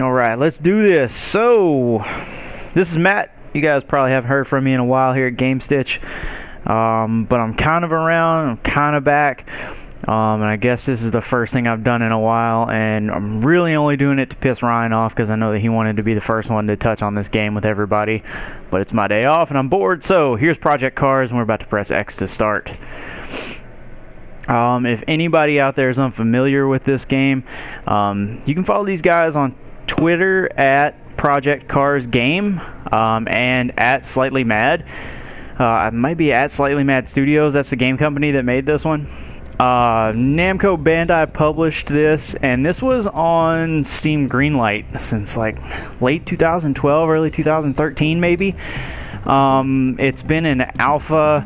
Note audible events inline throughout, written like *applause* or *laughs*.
All right, let's do this. So, this is Matt. You guys probably haven't heard from me in a while here at Gamestitch, um, but I'm kind of around. I'm kind of back. Um, and I guess this is the first thing I've done in a while, and I'm really only doing it to piss Ryan off because I know that he wanted to be the first one to touch on this game with everybody. But it's my day off and I'm bored, so here's Project Cars, and we're about to press X to start. Um, if anybody out there is unfamiliar with this game, um, you can follow these guys on Twitter at Project Cars Game um, and at Slightly Mad. Uh, I might be at Slightly Mad Studios. That's the game company that made this one. Uh, Namco Bandai published this, and this was on Steam Greenlight since like late 2012, early 2013, maybe. Um, it's been in alpha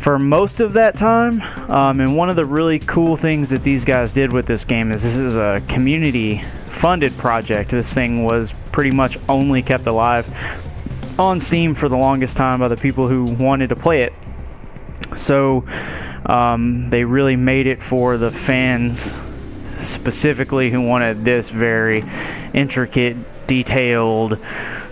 for most of that time. Um, and one of the really cool things that these guys did with this game is this is a community funded project. This thing was pretty much only kept alive on Steam for the longest time by the people who wanted to play it. So um, they really made it for the fans specifically who wanted this very intricate, detailed,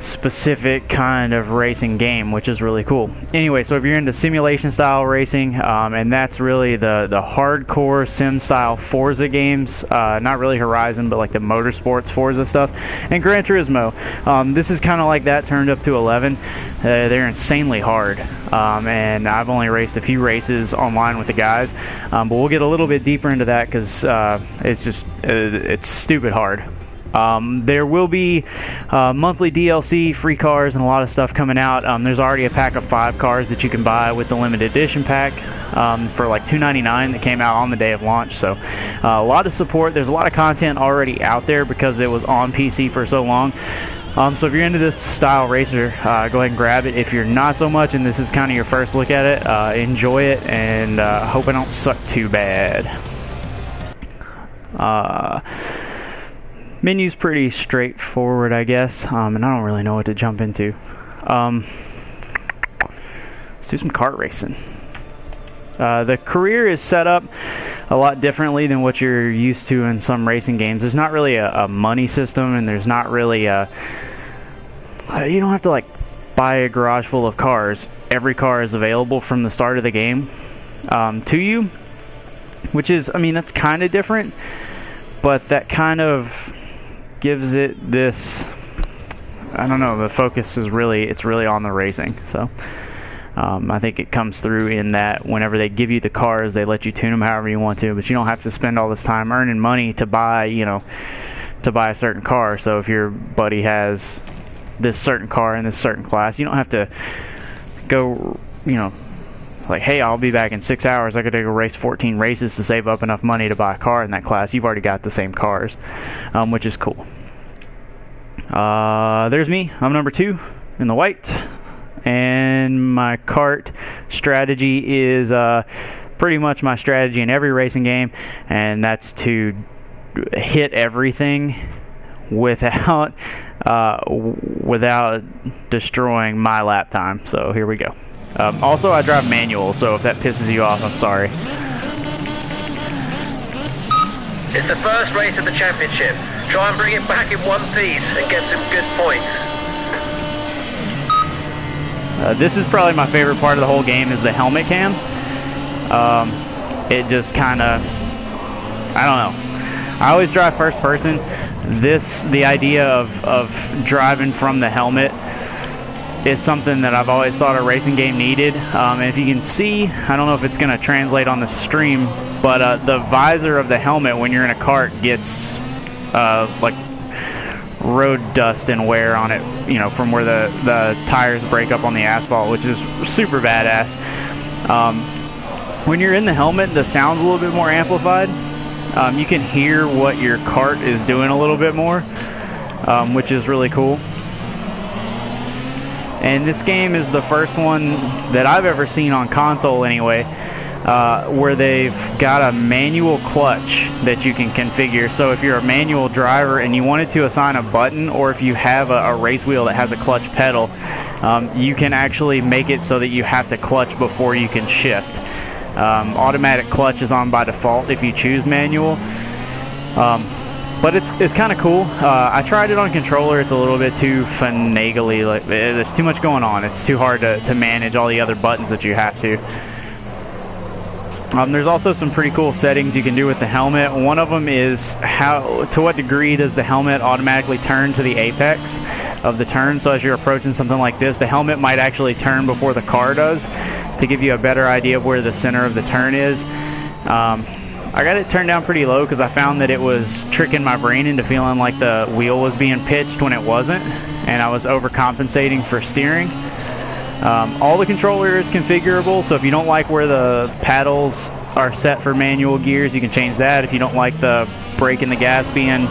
specific kind of racing game, which is really cool. Anyway, so if you're into simulation style racing, um, and that's really the the hardcore sim style Forza games, uh, not really Horizon, but like the motorsports Forza stuff, and Gran Turismo. Um, this is kind of like that turned up to 11. Uh, they're insanely hard, um, and I've only raced a few races online with the guys, um, but we'll get a little bit deeper into that because uh, it's just uh, it's stupid hard. Um, there will be uh, monthly DLC, free cars, and a lot of stuff coming out. Um, there's already a pack of five cars that you can buy with the limited edition pack um, for like $2.99 that came out on the day of launch. So uh, a lot of support. There's a lot of content already out there because it was on PC for so long. Um, so if you're into this style racer, uh, go ahead and grab it. If you're not so much, and this is kind of your first look at it, uh, enjoy it, and uh, hope I don't suck too bad. Menu's pretty straightforward, I guess, um, and I don't really know what to jump into. Um, let's do some kart racing. Uh, the career is set up a lot differently than what you're used to in some racing games. There's not really a, a money system, and there's not really a. Uh, you don't have to like buy a garage full of cars. Every car is available from the start of the game um, to you, which is, I mean, that's kind of different, but that kind of gives it this. I don't know. The focus is really it's really on the racing. So um, I think it comes through in that whenever they give you the cars, they let you tune them however you want to, but you don't have to spend all this time earning money to buy you know to buy a certain car. So if your buddy has this certain car in this certain class, you don't have to go you know like, hey, I'll be back in six hours. I got to go race 14 races to save up enough money to buy a car in that class. You've already got the same cars, um, which is cool. Uh, there's me. I'm number two in the white. And my kart strategy is uh, pretty much my strategy in every racing game, and that's to hit everything without *laughs* uh, without destroying my lap time. So here we go. Um, also, I drive manual, so if that pisses you off, I'm sorry. It's the first race of the championship. Try and bring it back in one piece and get some good points. Uh, this is probably my favorite part of the whole game is the helmet cam. Um, it just kind of, I don't know. I always drive first person. This, the idea of, of driving from the helmet is something that I've always thought a racing game needed. Um, and if you can see, I don't know if it's going to translate on the stream, but uh, the visor of the helmet when you're in a kart gets uh, like road dust and wear on it, you know, from where the, the tires break up on the asphalt, which is super badass. Um, when you're in the helmet, the sound's a little bit more amplified. Um, you can hear what your kart is doing a little bit more, um, which is really cool. And this game is the first one that I've ever seen on console, anyway, uh, where they've got a manual clutch that you can configure. So if you're a manual driver and you wanted to assign a button, or if you have a, a race wheel that has a clutch pedal, um, you can actually make it so that you have to clutch before you can shift. Um, automatic clutch is on by default if you choose manual. Um, but it's it's kind of cool. Uh, I tried it on controller. It's a little bit too finagly. Like there's too much going on. It's too hard to, to manage all the other buttons that you have to. Um, there's also some pretty cool settings you can do with the helmet. One of them is how, to what degree does the helmet automatically turn to the apex of the turn. So as you're approaching something like this, the helmet might actually turn before the car does to give you a better idea of where the center of the turn is. Um, I got it turned down pretty low because I found that it was tricking my brain into feeling like the wheel was being pitched when it wasn't, and I was overcompensating for steering. Um, all the controller is configurable, so if you don't like where the paddles are set for manual gears, you can change that. If you don't like the brake and the gas being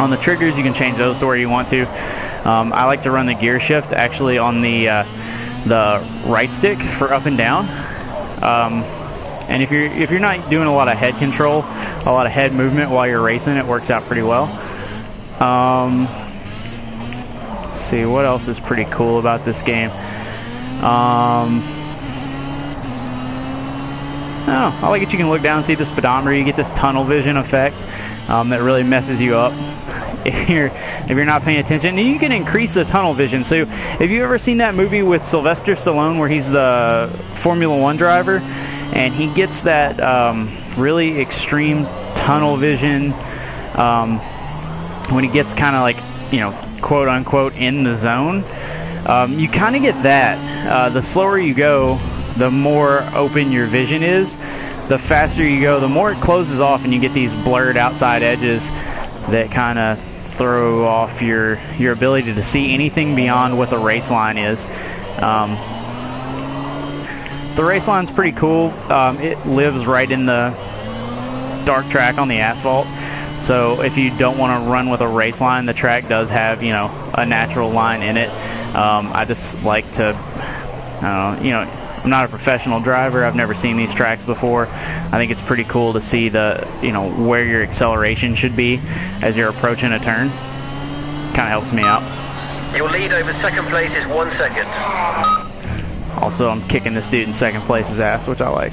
on the triggers, you can change those to where you want to. Um, I like to run the gear shift actually on the uh, the right stick for up and down. Um, and if you're if you're not doing a lot of head control, a lot of head movement while you're racing, it works out pretty well. Um, see what else is pretty cool about this game. Um, oh, I like it. You can look down and see the speedometer. You get this tunnel vision effect um, that really messes you up *laughs* if you're if you're not paying attention. You can increase the tunnel vision. So, have you ever seen that movie with Sylvester Stallone where he's the Formula One driver and he gets that um, really extreme tunnel vision um, when he gets kind of like you know quote unquote in the zone? Um, you kind of get that. Uh, the slower you go, the more open your vision is. The faster you go, the more it closes off, and you get these blurred outside edges that kind of throw off your your ability to see anything beyond what the race line is. Um, the race line's pretty cool. Um, it lives right in the dark track on the asphalt. So if you don't want to run with a race line, the track does have you know a natural line in it. Um, I just like to, I you know, I'm not a professional driver. I've never seen these tracks before. I think it's pretty cool to see the, you know, where your acceleration should be as you're approaching a turn. Kind of helps me out. Your lead over second place is one second. Also, I'm kicking this dude in second place's ass, which I like.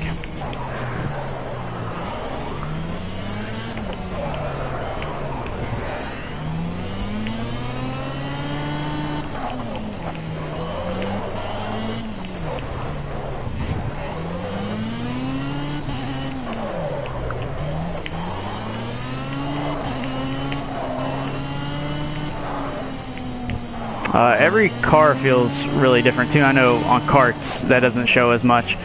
Uh, every car feels really different too. I know on karts that doesn't show as much.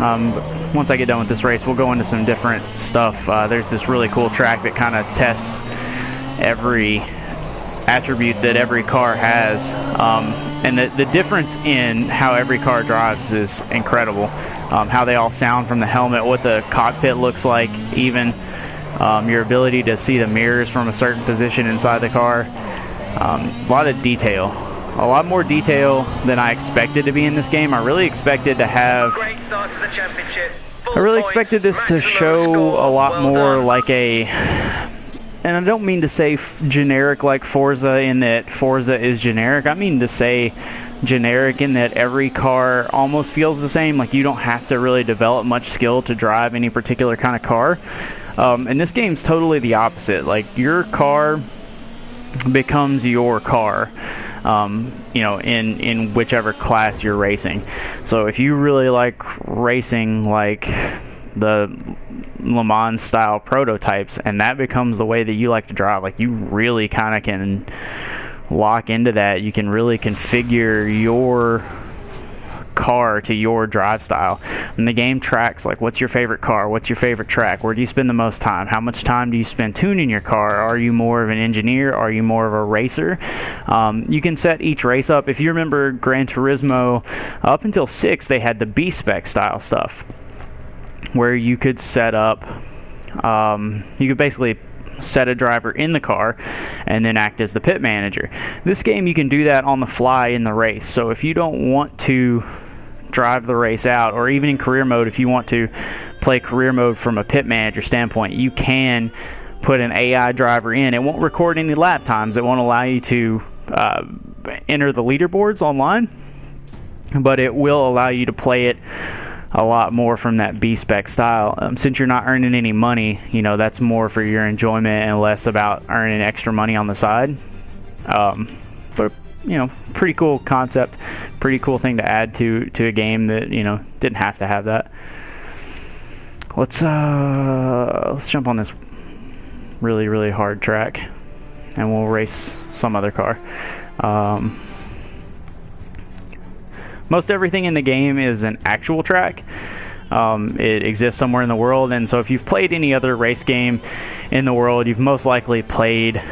Um, once I get done with this race, we'll go into some different stuff. Uh, there's this really cool track that kind of tests every attribute that every car has. Um, and the, the difference in how every car drives is incredible. Um, how they all sound from the helmet, what the cockpit looks like, even um, your ability to see the mirrors from a certain position inside the car. Um, a lot of detail. A lot more detail than I expected to be in this game. I really expected to have. Great start to the championship. Full I really expected this to show a lot more like a. And I don't mean to say f- generic like Forza in that Forza is generic. I mean to say generic in that every car almost feels the same. Like you don't have to really develop much skill to drive any particular kind of car. Um, and this game's totally the opposite. Like your car becomes your car. Um, you know, in in whichever class you're racing. So if you really like racing, like the Le Mans style prototypes, and that becomes the way that you like to drive, like you really kind of can lock into that. You can really configure your car to your drive style. And the game tracks like what's your favorite car, what's your favorite track, where do you spend the most time, how much time do you spend tuning your car, are you more of an engineer, are you more of a racer? Um, you can set each race up. If you remember Gran Turismo, up until six, they had the B spec style stuff where you could set up, um, you could basically set a driver in the car and then act as the pit manager. This game, you can do that on the fly in the race. So if you don't want to drive the race out, or even in career mode, if you want to play career mode from a pit manager standpoint, you can put an AI driver in. It won't record any lap times. It won't allow you to uh, enter the leaderboards online, but it will allow you to play it a lot more from that B spec style. Um, since you're not earning any money, you know that's more for your enjoyment and less about earning extra money on the side. Um, but you know, pretty cool concept, pretty cool thing to add to to a game that you know didn't have to have that. Let's uh let's jump on this really really hard track, and we'll race some other car. Um, most everything in the game is an actual track. Um, it exists somewhere in the world, and so if you've played any other race game in the world, you've most likely played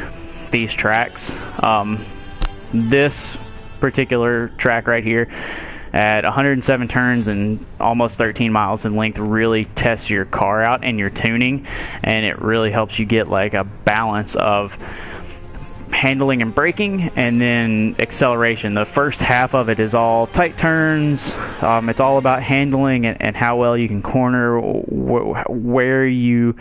these tracks. Um, this particular track right here at 107 turns and almost 13 miles in length really tests your car out and your tuning and it really helps you get like a balance of handling and braking, and then acceleration. The first half of it is all tight turns. Um, it's all about handling and, and, how well you can corner, wh- where you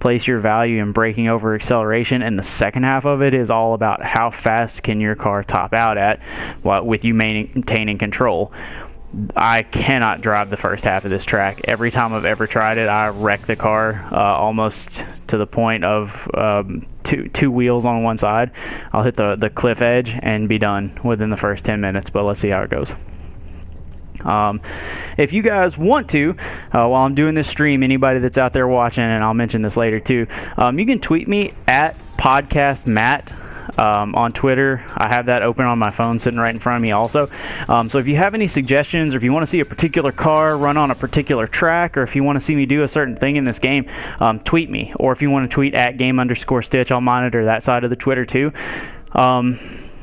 place your value in braking over acceleration. And the second half of it is all about how fast can your car top out at, with you maintaining control. I cannot drive the first half of this track. Every time I've ever tried it, I wreck the car uh, almost to the point of um, two two wheels on one side. I'll hit the the cliff edge and be done within the first 10 minutes. But let's see how it goes. Um, if you guys want to, uh, while I'm doing this stream, anybody that's out there watching, and I'll mention this later too, um, you can tweet me at podcast Matt um, on Twitter. I have that open on my phone sitting right in front of me also. Um, so if you have any suggestions or if you want to see a particular car run on a particular track or if you want to see me do a certain thing in this game, um, tweet me. Or if you want to tweet at game underscore stitch, I'll monitor that side of the Twitter too.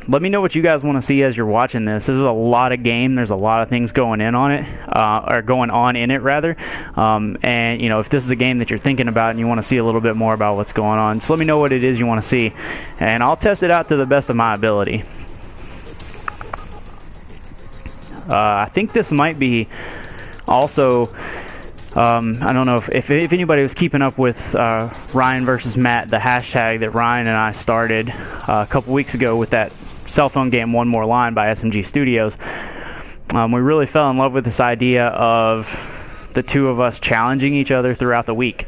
Let me know what you guys want to see as you're watching this. This is a lot of game. There's a lot of things going in on it, uh, or going on in it rather. Um, and you know, if this is a game that you're thinking about and you want to see a little bit more about what's going on, just let me know what it is you want to see, and I'll test it out to the best of my ability. Uh, I think this might be also. Um, I don't know if, if, if, anybody was keeping up with uh, Ryan versus Matt, the hashtag that Ryan and I started uh, a couple weeks ago with that cell phone game One More Line by SMG Studios. Um, we really fell in love with this idea of the two of us challenging each other throughout the week.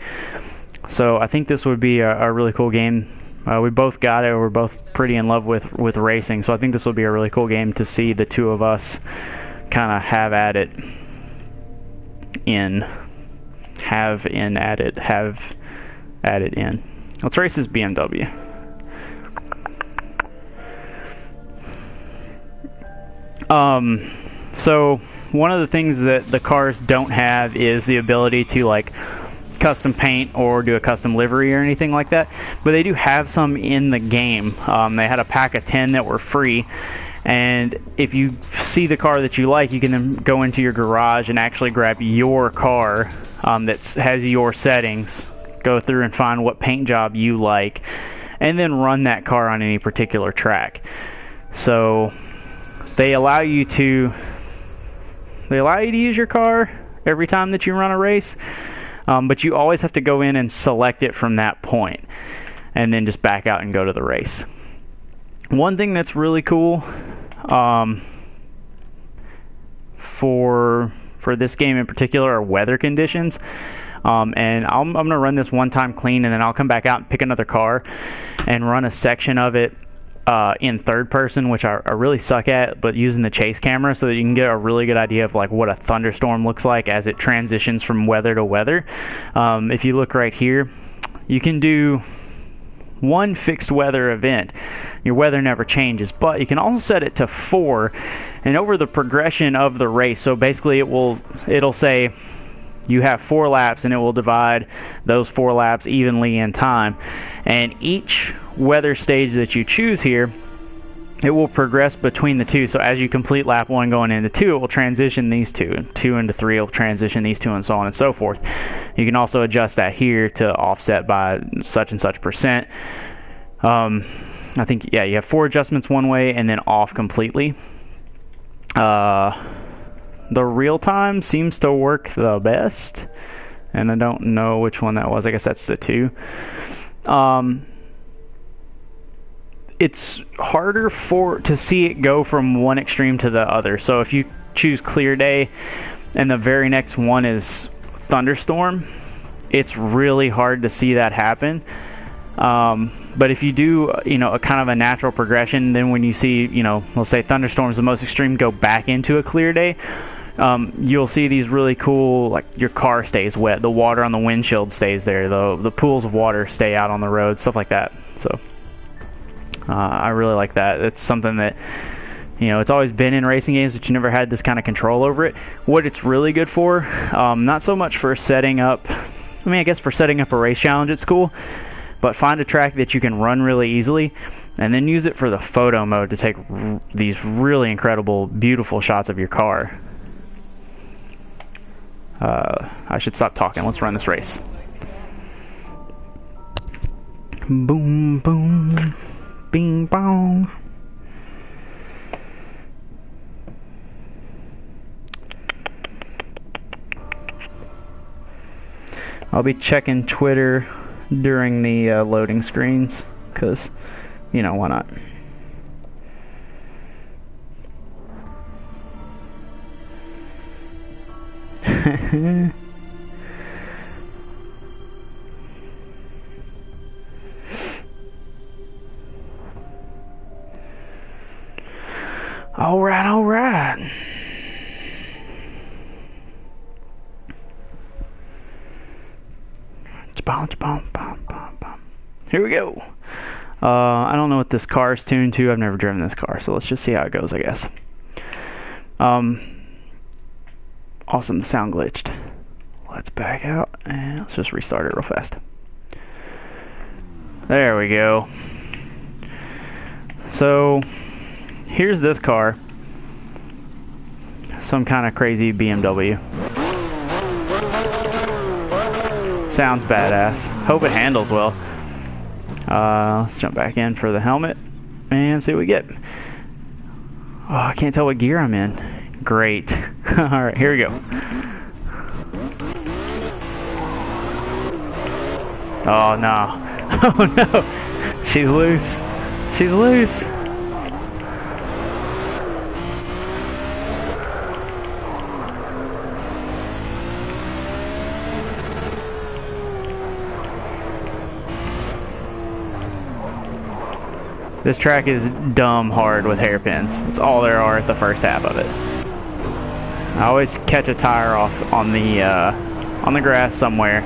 So I think this would be a, a really cool game. Uh, we both got it. We're both pretty in love with with racing. So I think this would be a really cool game to see the two of us kind of have at it in have in at it have at it in. Let's race this BMW. Um, so one of the things that the cars don't have is the ability to like custom paint or do a custom livery or anything like that. But they do have some in the game. Um, they had a pack of 10 that were free. And if you see the car that you like, you can then go into your garage and actually grab your car um, that has your settings, go through and find what paint job you like, and then run that car on any particular track. So they allow you to they allow you to use your car every time that you run a race, um, but you always have to go in and select it from that point, and then just back out and go to the race. One thing that's really cool um, for for this game in particular are weather conditions. Um, and I'm, I'm going to run this one time clean, and then I'll come back out and pick another car and run a section of it uh, in third person, which I, I, really suck at, but using the chase camera so that you can get a really good idea of like what a thunderstorm looks like as it transitions from weather to weather. Um, if you look right here, you can do one fixed weather event. Your weather never changes, but you can also set it to four, and over the progression of the race. So basically, it will it'll say you have four laps and it will divide those four laps evenly in time. And each weather stage that you choose here, it will progress between the two. So as you complete lap one going into two, it will transition these two. And two into three will transition these two and so on and so forth. You can also adjust that here to offset by such and such percent. Um, I think, yeah, you have four adjustments one way and then off completely. Uh, the real time seems to work the best. And I don't know which one that was. I guess that's the two. Um, it's harder for to see it go from one extreme to the other. So if you choose clear day, and the very next one is thunderstorm, it's really hard to see that happen. Um, but if you do, you know, a kind of a natural progression, then when you see, you know, let's say thunderstorms the most extreme go back into a clear day, um, you'll see these really cool, like your car stays wet, the water on the windshield stays there, the the pools of water stay out on the road, stuff like that. So uh, I really like that. It's something that you know, it's always been in racing games, but you never had this kind of control over it. What it's really good for, um, not so much for setting up. I mean, I guess for setting up a race challenge, it's cool but find a track that you can run really easily and then use it for the photo mode to take r- these really incredible, beautiful shots of your car. Uh, I should stop talking. Let's run this race. Boom, boom, bing, bong. I'll be checking Twitter during the uh, loading screens because, you know, why not? *laughs* all right, all right. Here we go. Uh, I don't know what this car is tuned to. I've never driven this car, so let's just see how it goes, I guess. Um, awesome, the sound glitched. Let's back out and let's just restart it real fast. There we go. So, here's this car. Some kind of crazy BMW. Sounds badass. Hope it handles well. Uh, let's jump back in for the helmet and see what we get. Oh, I can't tell what gear I'm in. Great. *laughs* *laughs* Alright, here we go. Oh no. *laughs* Oh no. She's loose. She's loose. This track is dumb hard with hairpins. That's all there are at the first half of it. I always catch a tire off on the uh, on the grass somewhere,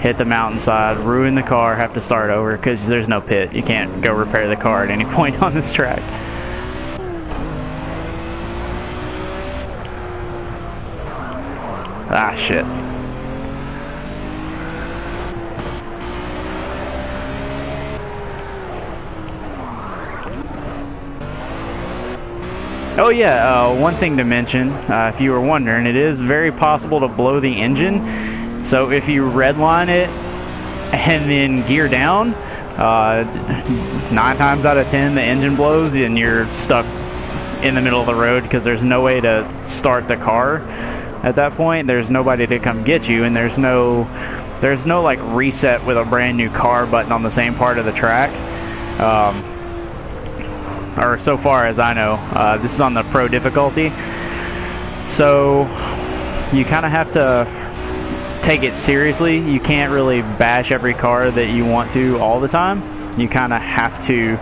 hit the mountainside, ruin the car, have to start over because there's no pit. You can't go repair the car at any *laughs* point on this track. Ah, shit. Oh yeah, uh, one thing to mention, uh, if you were wondering, it is very possible to blow the engine. So if you redline it and then gear down, uh, nine times out of ten the engine blows and you're stuck in the middle of the road because there's no way to start the car at that point. There's nobody to come get you, and there's no there's no like reset with a brand new car button on the same part of the track. Um, or so far as I know. Uh, this is on the pro difficulty. So you kind of have to take it seriously. You can't really bash every car that you want to all the time. You kind of have to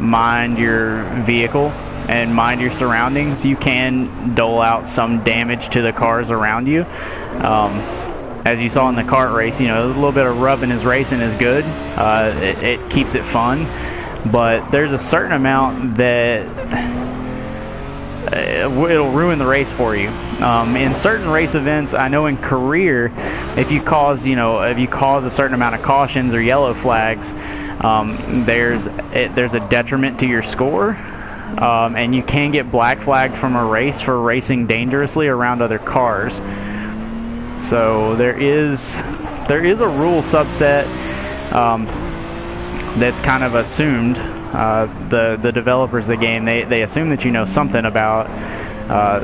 mind your vehicle and mind your surroundings. You can dole out some damage to the cars around you. Um, as you saw in the kart race, you know, a little bit of rubbing his racing is good. Uh, it, it keeps it fun but there's a certain amount that uh, it'll ruin the race for you. Um, in certain race events, I know in career, if you cause you know if you cause a certain amount of cautions or yellow flags, um, there's it, there's a detriment to your score, um, and you can get black flagged from a race for racing dangerously around other cars. So there is there is a rule subset. That's kind of assumed. Uh, the the developers of the game they they assume that you know something about uh,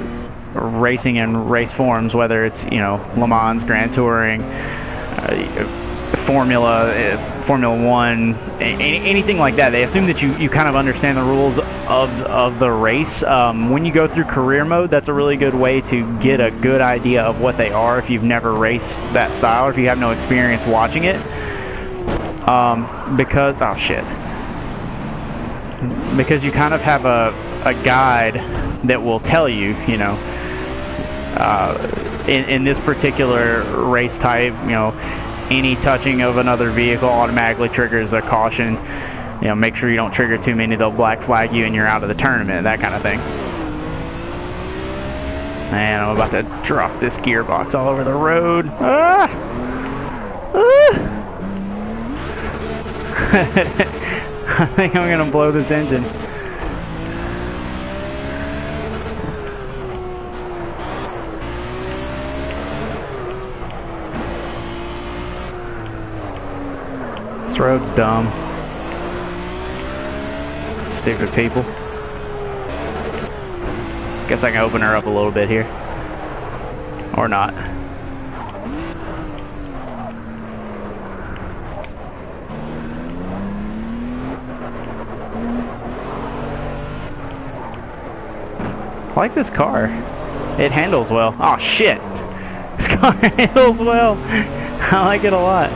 racing and race forms, whether it's you know Le Mans, Grand Touring, uh, Formula, uh, Formula One, any, anything like that. They assume that you, you kind of understand the rules of of the race. Um, when you go through career mode, that's a really good way to get a good idea of what they are if you've never raced that style or if you have no experience watching it. Um, because oh shit, because you kind of have a a guide that will tell you, you know. Uh, in, in this particular race type, you know, any touching of another vehicle automatically triggers a caution. You know, make sure you don't trigger too many, they'll black flag you and you're out of the tournament, that kind of thing. And I'm about to drop this gearbox all over the road. Ah! Ah! *laughs* I think I'm gonna blow this engine. This road's dumb. Stupid people. Guess I can open her up a little bit here. Or not. I like this car. It handles well. Oh shit! *laughs* This car *laughs* handles well. I like it a lot.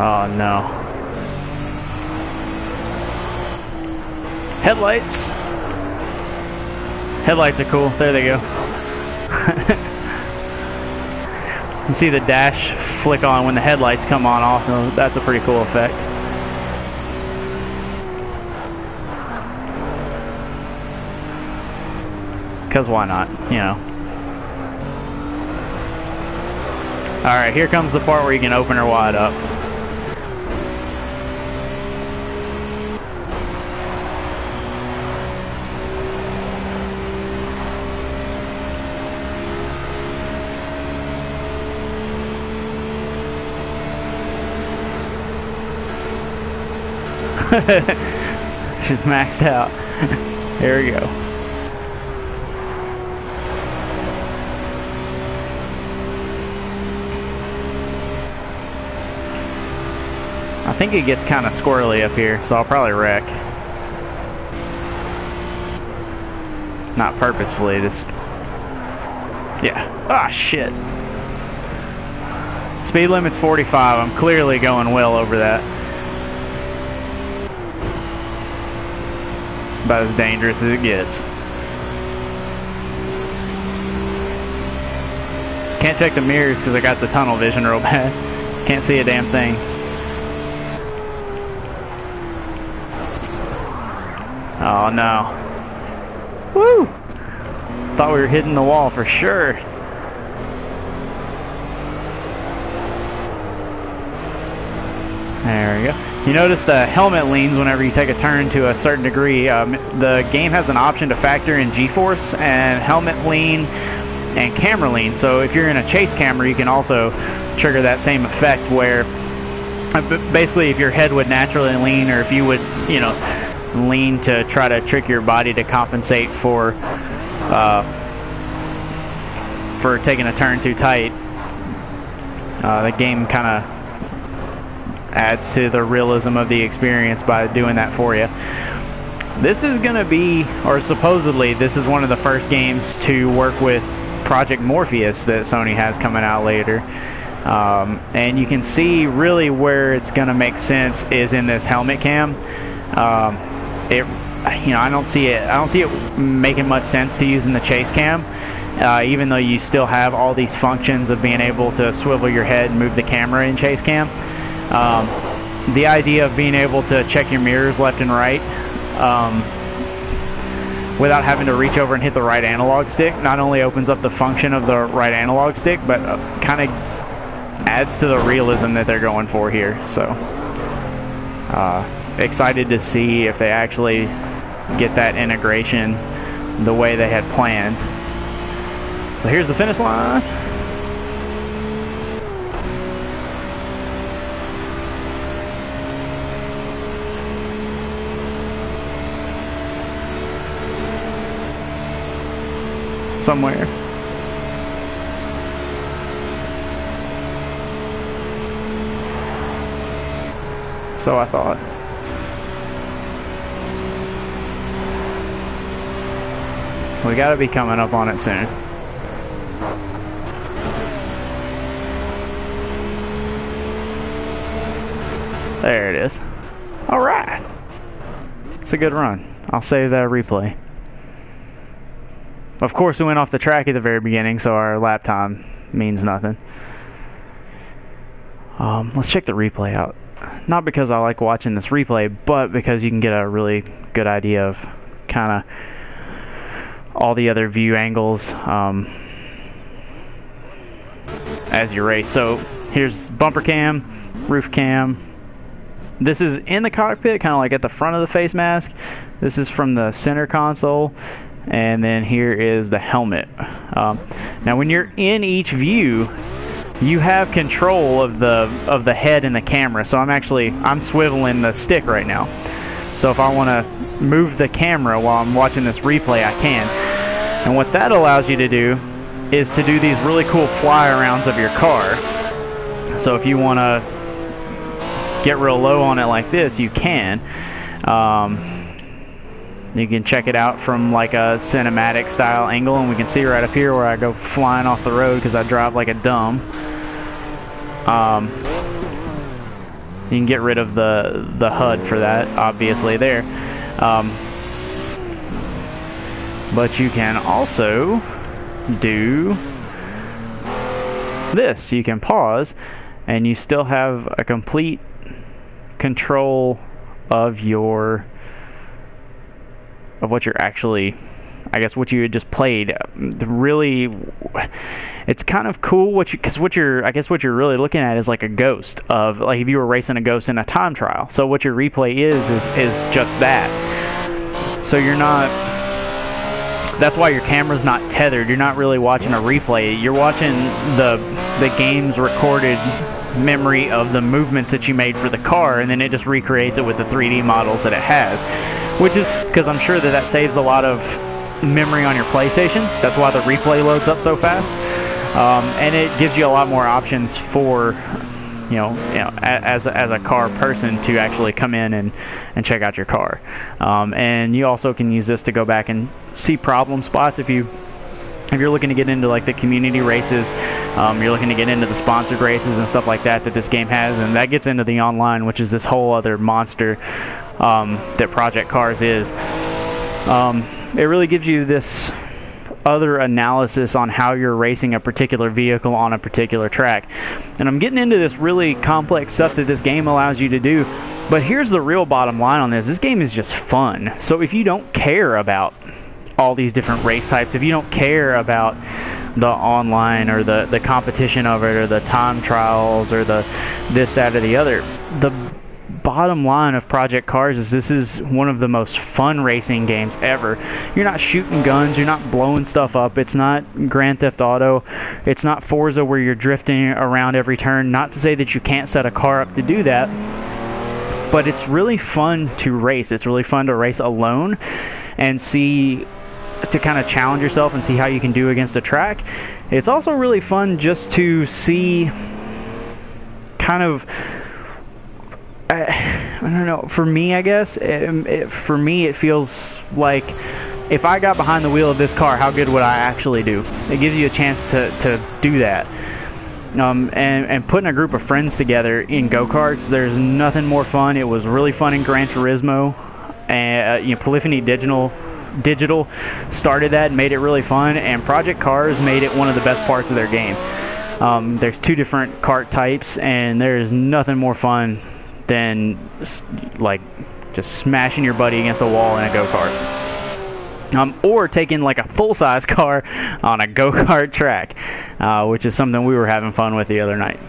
Oh no. Headlights. Headlights are cool. There they go. *laughs* you see the dash flick on when the headlights come on also. That's a pretty cool effect. Because why not, you know. Alright, here comes the part where you can open her wide up. *laughs* She's maxed out. *laughs* There we go. I think it gets kind of squirrely up here, so I'll probably wreck. Not purposefully, just... Yeah. Ah, shit. Speed limit's 45. I'm clearly going well over that. About as dangerous as it gets. Can't check the mirrors because I got the tunnel vision real *laughs* bad. Can't see a damn thing. Oh no. Woo! Thought we were hitting the wall for sure. There we go. You notice the helmet leans whenever you take a turn to a certain degree. Um, the game has an option to factor in G-force and helmet lean and camera lean. So if you're in a chase camera, you can also trigger that same effect where uh, basically if your head would naturally lean or if you would, you know, lean to try to trick your body to compensate for uh, for taking a turn too tight. Uh, the game kind of adds to the realism of the experience by doing that for you. This is going to be, or supposedly, this is one of the first games to work with Project Morpheus that Sony has coming out later. Um, and you can see really where it's going to make sense is in this helmet cam. Um, it, you know, I don't see it. I don't see it making much sense to use in the chase cam. Uh, even though you still have all these functions of being able to swivel your head and move the camera in chase cam. Um, the idea of being able to check your mirrors left and right um, without having to reach over and hit the right analog stick not only opens up the function of the right analog stick, but uh, kind of adds to the realism that they're going for here. So, uh, excited to see if they actually get that integration the way they had planned. So here's the finish line. Somewhere. So I thought. We gotta be coming up on it soon. There it is. Alright. It's a good run. I'll save that replay. Of course, we went off the track at the very beginning, so our lap time means nothing. Um, let's check the replay out. Not because I like watching this replay, but because you can get a really good idea of kind of all the other view angles um, as you race. So here's bumper cam, roof cam. This is in the cockpit, kind of like at the front of the face mask. This is from the center console and then here is the helmet. Um, now, when you're in each view, you have control of the of the head and the camera. So I'm actually I'm swiveling the stick right now. So if I want to move the camera while I'm watching this replay, I can. And what that allows you to do is to do these really cool fly arounds of your car. So if you want to get real low on it like this, you can. Um, you can check it out from like a cinematic style angle and we can see right up here where I go flying off the road because I drive like a dumb. Um, you can get rid of the, the HUD for that, obviously there. Um, but you can also do this. You can pause and you still have a complete control of your of what you're actually I guess what you had just played really it's kind of cool what you because what you're I guess what you're really looking at is like a ghost of like if you were racing a ghost in a time trial. So what your replay is is is just that. So you're not that's why your camera's not tethered. You're not really watching a replay. You're watching the the game's recorded memory of the movements that you made for the car and then it just recreates it with the 3D models that it has which is because I'm sure that that saves a lot of memory on your PlayStation. That's why the replay loads up so fast, um, and it gives you a lot more options for you know, you know, as a, as a car person to actually come in and, and check out your car. Um, and you also can use this to go back and see problem spots if you if you're looking to get into like the community races, um, you're looking to get into the sponsored races and stuff like that that this game has, and that gets into the online, which is this whole other monster um, that Project Cars is. Um, it really gives you this other analysis on how you're racing a particular vehicle on a particular track. And I'm getting into this really complex stuff that this game allows you to do. But here's the real bottom line on this this game is just fun. So if you don't care about all these different race types, if you don't care about the online or the, the competition of it or the time trials or the this, that, or the other, the bottom line of Project Cars is this is one of the most fun racing games ever. You're not shooting guns, you're not blowing stuff up. It's not Grand Theft Auto. It's not Forza where you're drifting around every turn. Not to say that you can't set a car up to do that, but it's really fun to race. It's really fun to race alone and see to kind of challenge yourself and see how you can do against a track. It's also really fun just to see kind of I, *sighs* I don't know. For me, I guess it, it, for me it feels like if I got behind the wheel of this car, how good would I actually do? It gives you a chance to, to do that. Um, and, and putting a group of friends together in go-karts, there's nothing more fun. It was really fun in Gran Turismo. And, uh, you know, Polyphony Digital Digital started that and made it really fun, and Project Cars made it one of the best parts of their game. Um, there's two different kart types, and there's nothing more fun than like just smashing your buddy against a wall in a go kart. Um, or taking like a full size *laughs* car on a go kart track, uh, which is something we were having fun with the other night.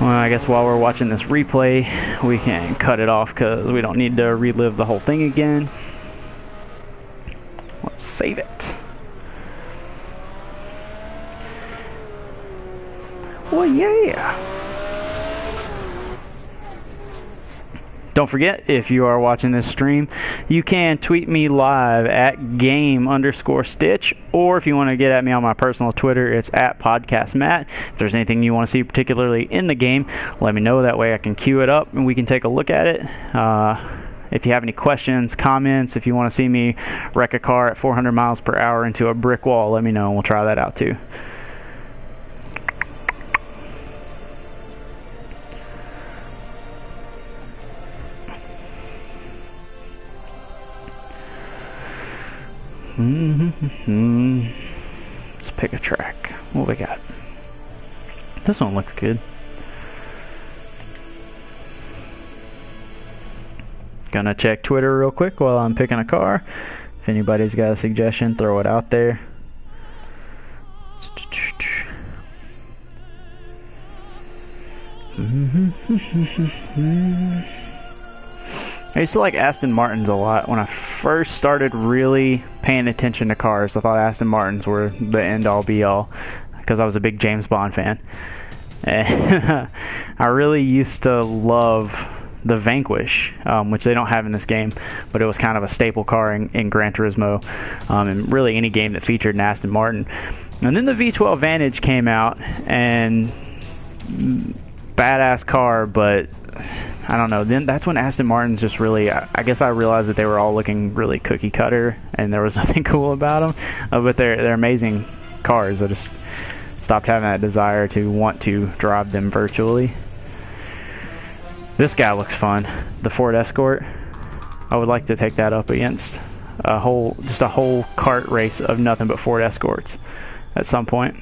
Well, I guess while we're watching this replay, we can cut it off because we don't need to relive the whole thing again. Let's save it. Well, yeah. Don't forget, if you are watching this stream, you can tweet me live at game underscore stitch, or if you want to get at me on my personal Twitter, it's at podcast matt. If there's anything you want to see particularly in the game, let me know. That way I can queue it up and we can take a look at it. Uh, if you have any questions, comments, if you want to see me wreck a car at 400 miles per hour into a brick wall, let me know and we'll try that out too. Mm-hmm. Let's pick a track. What we got? This one looks good. Gonna check Twitter real quick while I'm picking a car. If anybody's got a suggestion, throw it out there. Mm-hmm. *laughs* I used to like Aston Martins a lot. When I first started really paying attention to cars, I thought Aston Martins were the end all be all because I was a big James Bond fan. And *laughs* I really used to love the Vanquish, um, which they don't have in this game, but it was kind of a staple car in, in Gran Turismo um, and really any game that featured an Aston Martin. And then the V12 Vantage came out, and badass car, but I don't know. Then that's when Aston Martin's just really. I, guess I realized that they were all looking really cookie cutter, and there was *laughs* nothing cool about them. Uh, but they're they're amazing cars. I just stopped having that desire to want to drive them virtually. This guy looks fun. The Ford Escort. I would like to take that up against a whole, just a whole cart race of nothing but Ford Escorts at some point.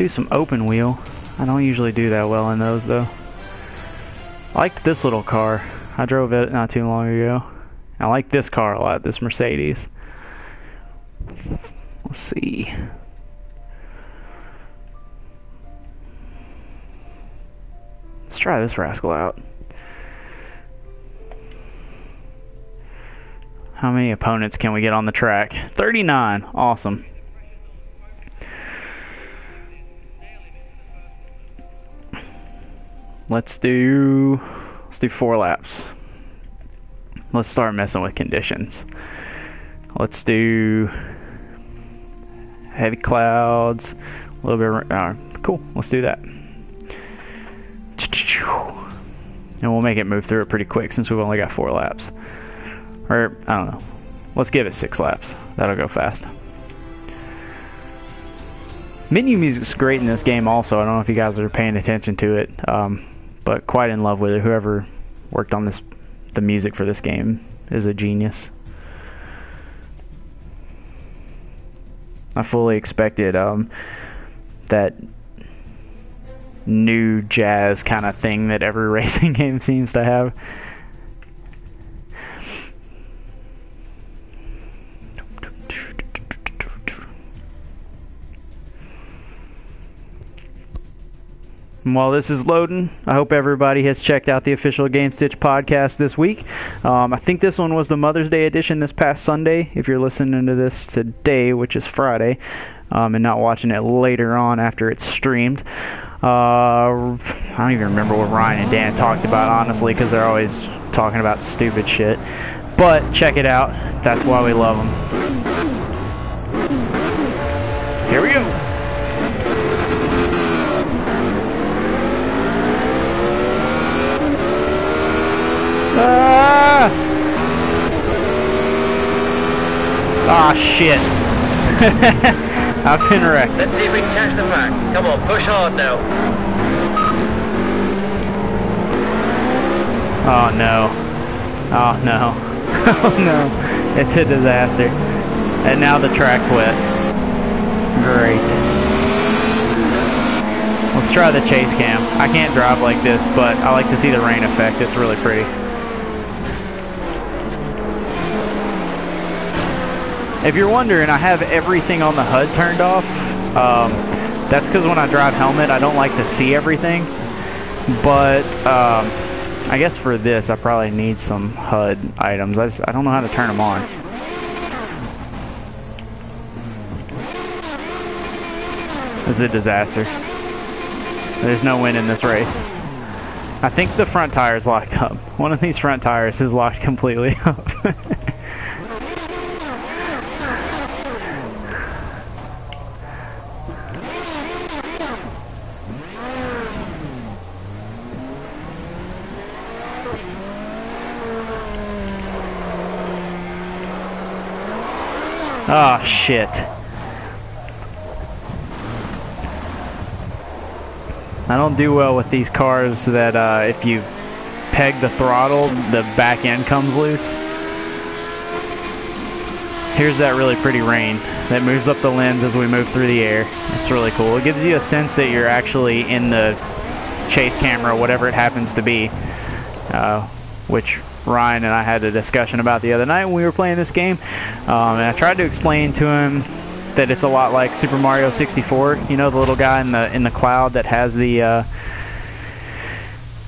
Do some open wheel. I don't usually do that well in those though. I liked this little car. I drove it not too long ago. I like this car a lot, this Mercedes. Let's see. Let's try this rascal out. How many opponents can we get on the track? 39. Awesome. Let's do let's do four laps. Let's start messing with conditions. Let's do heavy clouds, a little bit. Uh, cool. Let's do that. And we'll make it move through it pretty quick since we've only got four laps. Or I don't know. Let's give it six laps. That'll go fast. Menu music's great in this game also. I don't know if you guys are paying attention to it. Um, but quite in love with it. Whoever worked on this, the music for this game, is a genius. I fully expected um, that new jazz kind of thing that every *laughs* racing game seems to have. And while this is loading, I hope everybody has checked out the official Gamestitch podcast this week. Um, I think this one was the Mother's Day edition this past Sunday. If you're listening to this today, which is Friday, um, and not watching it later on after it's streamed. Uh, I don't even remember what Ryan and Dan talked about, honestly, because they're always talking about stupid shit. But check it out. That's why we love them. Ah, shit. *laughs* I've been wrecked. Let's see if we can catch the pack. Come on, push hard now. Oh no. Oh no. *laughs* oh no. It's a disaster. And now the track's wet. Great. Let's try the chase cam. I can't drive like this, but I like to see the rain effect. It's really pretty. If you're wondering, I have everything on the HUD turned off. Um, that's because when I drive helmet, I don't like to see everything. But um, I guess for this, I probably need some HUD items. I, just, I don't know how to turn them on. This is a disaster. There's no win in this race. I think the front tire is locked up. One of these front tires is locked completely *laughs* up. Oh shit. I don't do well with these cars that uh, if you peg the throttle, the back end comes loose. Here's that really pretty rain that moves up the lens as we move through the air. It's really cool. It gives you a sense that you're actually in the chase camera, whatever it happens to be, uh, which Ryan and I had a discussion about the other night when we were playing this game. Um, and I tried to explain to him that it's a lot like Super Mario 64. You know, the little guy in the in the cloud that has the uh,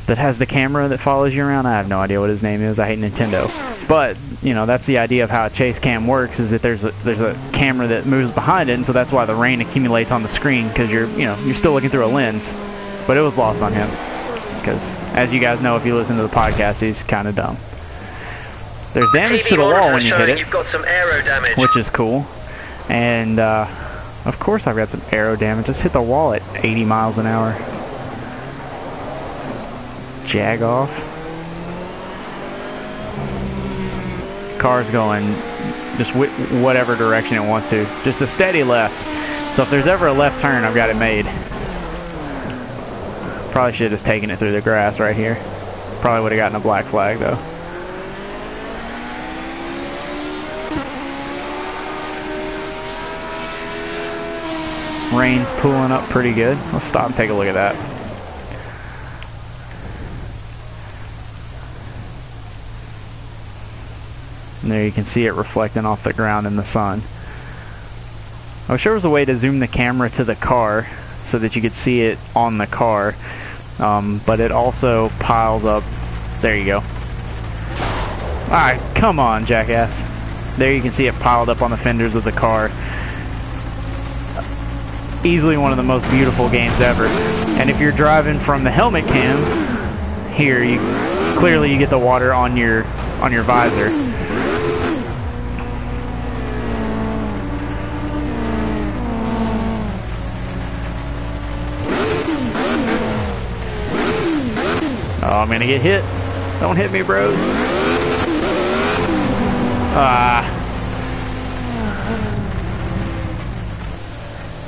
that has the camera that follows you around. I have no idea what his name is. I hate Nintendo. But you know, that's the idea of how a chase cam works. Is that there's a there's a camera that moves behind it, and so that's why the rain accumulates on the screen because you're you know you're still looking through a lens. But it was lost on him because, as you guys know, if you listen to the podcast, he's kind of dumb. There's damage to the wall when you hit it, You've got some aero damage. which is cool. And, uh, of course I've got some arrow damage. Just hit the wall at 80 miles an hour. Jag off. Car's going just wh whatever direction it wants to. Just a steady left. So if there's ever a left turn, I've got it made. Probably should have just taken it through the grass right here. Probably would have gotten a black flag though. Rain's pooling up pretty good. Let's stop and take a look at that. And there you can see it reflecting off the ground in the sun. I wish there was a way to zoom the camera to the car so that you could see it on the car. Um, but it also piles up. There you go. Alright, come on, jackass. There you can see it piled up on the fenders of the car easily one of the most beautiful games ever. And if you're driving from the helmet cam, here you clearly you get the water on your on your visor. I'm gonna get hit. Don't hit me, bros. Ah.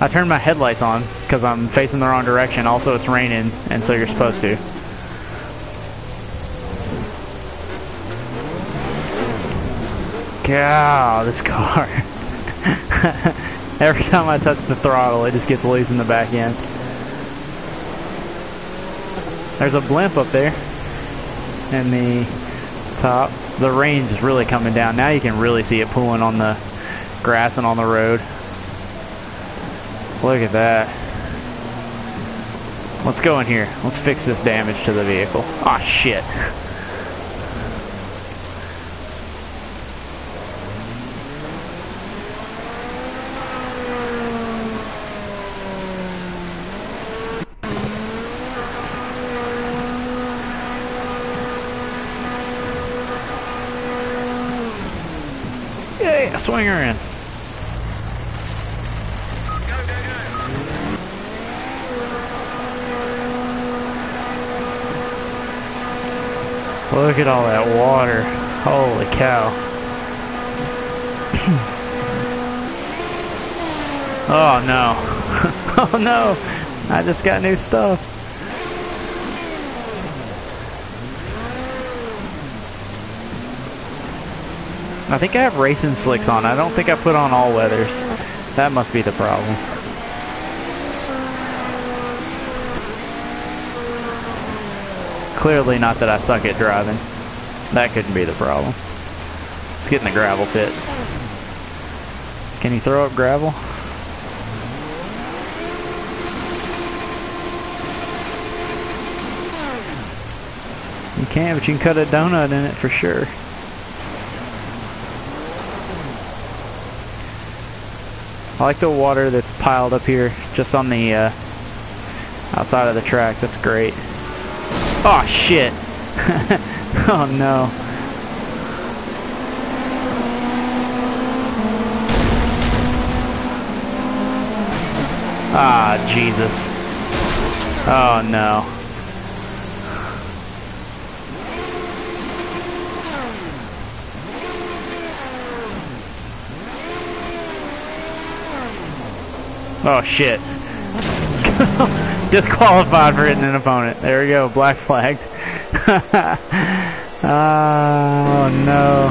I turned my headlights on because I'm facing the wrong direction. Also, it's raining, and so you're supposed to. God, this car. *laughs* Every time I touch the throttle, it just gets loose in the back end. There's a blimp up there in the top. The rain's really coming down. Now you can really see it pooling on the grass and on the road. Look at that. Let's go in here. Let's fix this damage to the vehicle. Ah, oh, shit. Yeah, swing her in. Look at all that water. Holy cow. *clears throat* oh no. *laughs* oh no. I just got new stuff. I think I have racing slicks on. I don't think I put on all weathers. That must be the problem. Clearly not that I suck at driving. That couldn't be the problem. Let's get in the gravel pit. Can you throw up gravel? You can, but you can cut a donut in it for sure. I like the water that's piled up here, just on the uh, outside of the track. That's great. Oh shit! *laughs* oh no. Ah, Jesus. Oh no. Oh shit. *laughs* Disqualified for hitting an opponent. There we go, black flagged. *laughs* oh no.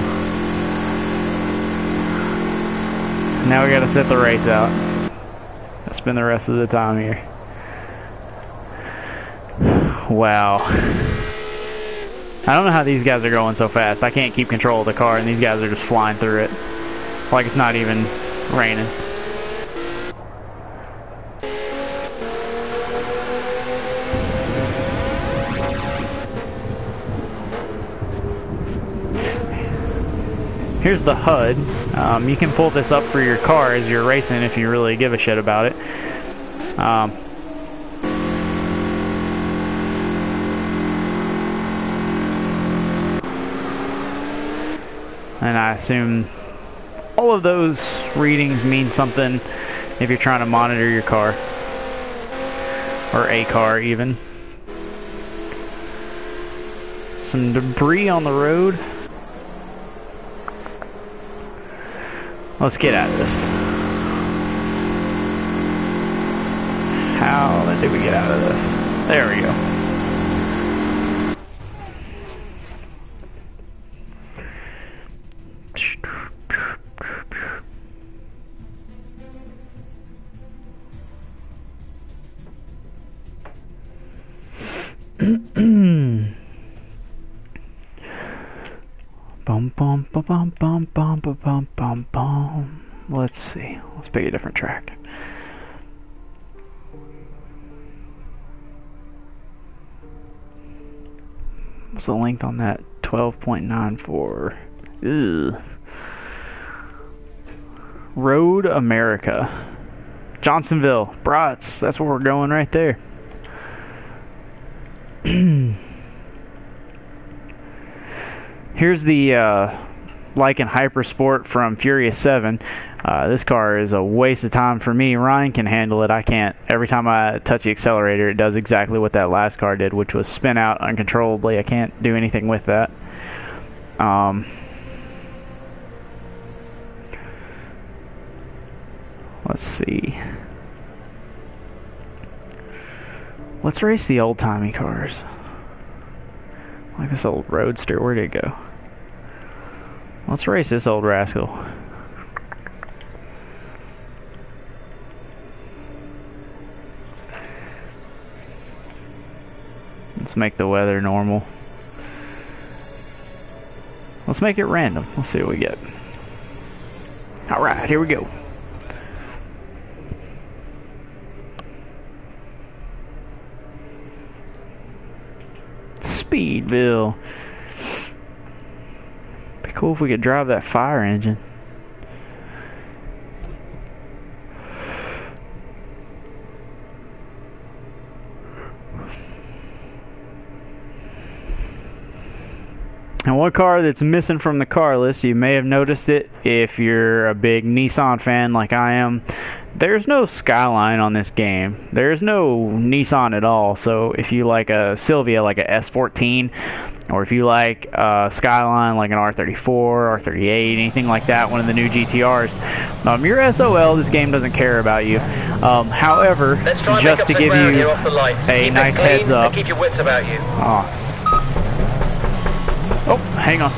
Now we gotta set the race out. I'll spend the rest of the time here. Wow. I don't know how these guys are going so fast. I can't keep control of the car and these guys are just flying through it. Like it's not even raining. Here's the HUD. Um, you can pull this up for your car as you're racing if you really give a shit about it. Um, and I assume all of those readings mean something if you're trying to monitor your car or a car even some debris on the road Let's get at this. How did we get out of this? There we go. bum bum bum bum bum bum bum. Let's see. Let's pick a different track. What's the length on that? 12.94. Road America. Johnsonville. Brats. That's where we're going right there. *clears throat* Here's the uh, Lykan Hypersport from Furious 7. Uh, this car is a waste of time for me. Ryan can handle it. I can't. Every time I touch the accelerator, it does exactly what that last car did, which was spin out uncontrollably. I can't do anything with that. Um, let's see. Let's race the old-timey cars. Like this old roadster. Where'd it go? Let's race this old rascal. Let's make the weather normal. Let's make it random. Let's see what we get. Alright, here we go. Speedville. Cool if we could drive that fire engine. And one car that's missing from the car list, you may have noticed it if you're a big Nissan fan like I am. There's no Skyline on this game. There's no Nissan at all. So if you like a Silvia, like a S14, or if you like a Skyline, like an R34, R38, anything like that, one of the new GTRs, um, you're SOL. This game doesn't care about you. Um, however, just to give you a nice heads up. Keep your wits about you. Oh, Oh, hang on.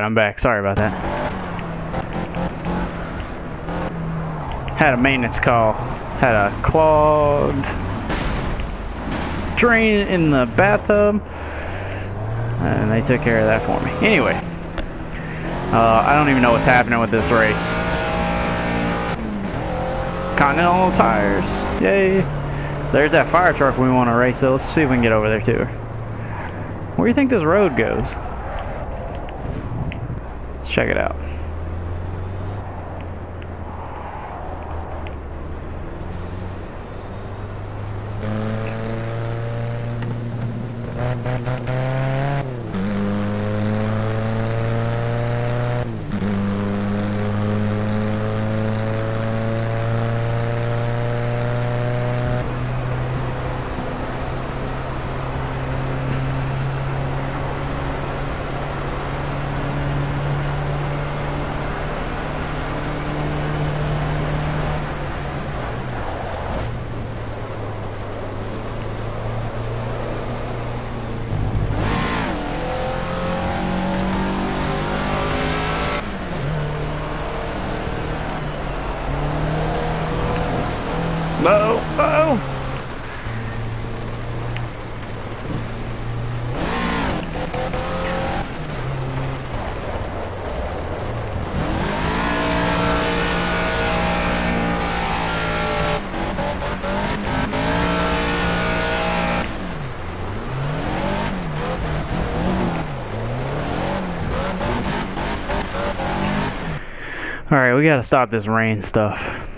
Right, all right, I'm back. Sorry about that. Had a maintenance call. Had a clogged drain in the bathtub, and they took care of that for me. Anyway, uh, I don't even know what's happening with this race. Continental tires, yay! There's that fire truck we want to race, so let's see if we can get over there too. Where do you think this road goes? Check it out. Uh-oh, uh-oh. Alright, we gotta stop this rain stuff.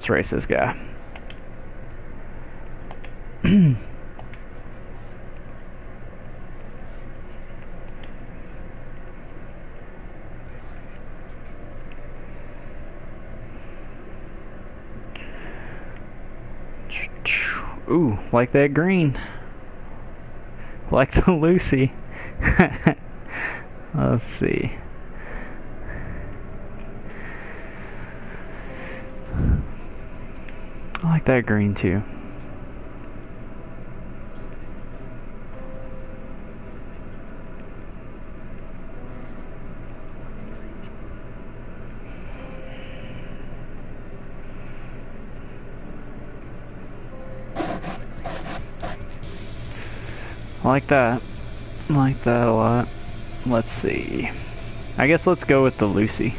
Let's race this guy. *sniffs* Ooh, like that green. Like the *laughs* Lucy. *laughs* Let's see. I like that green too. I like that. I like that a lot. Let's see. I guess let's go with the Lucy.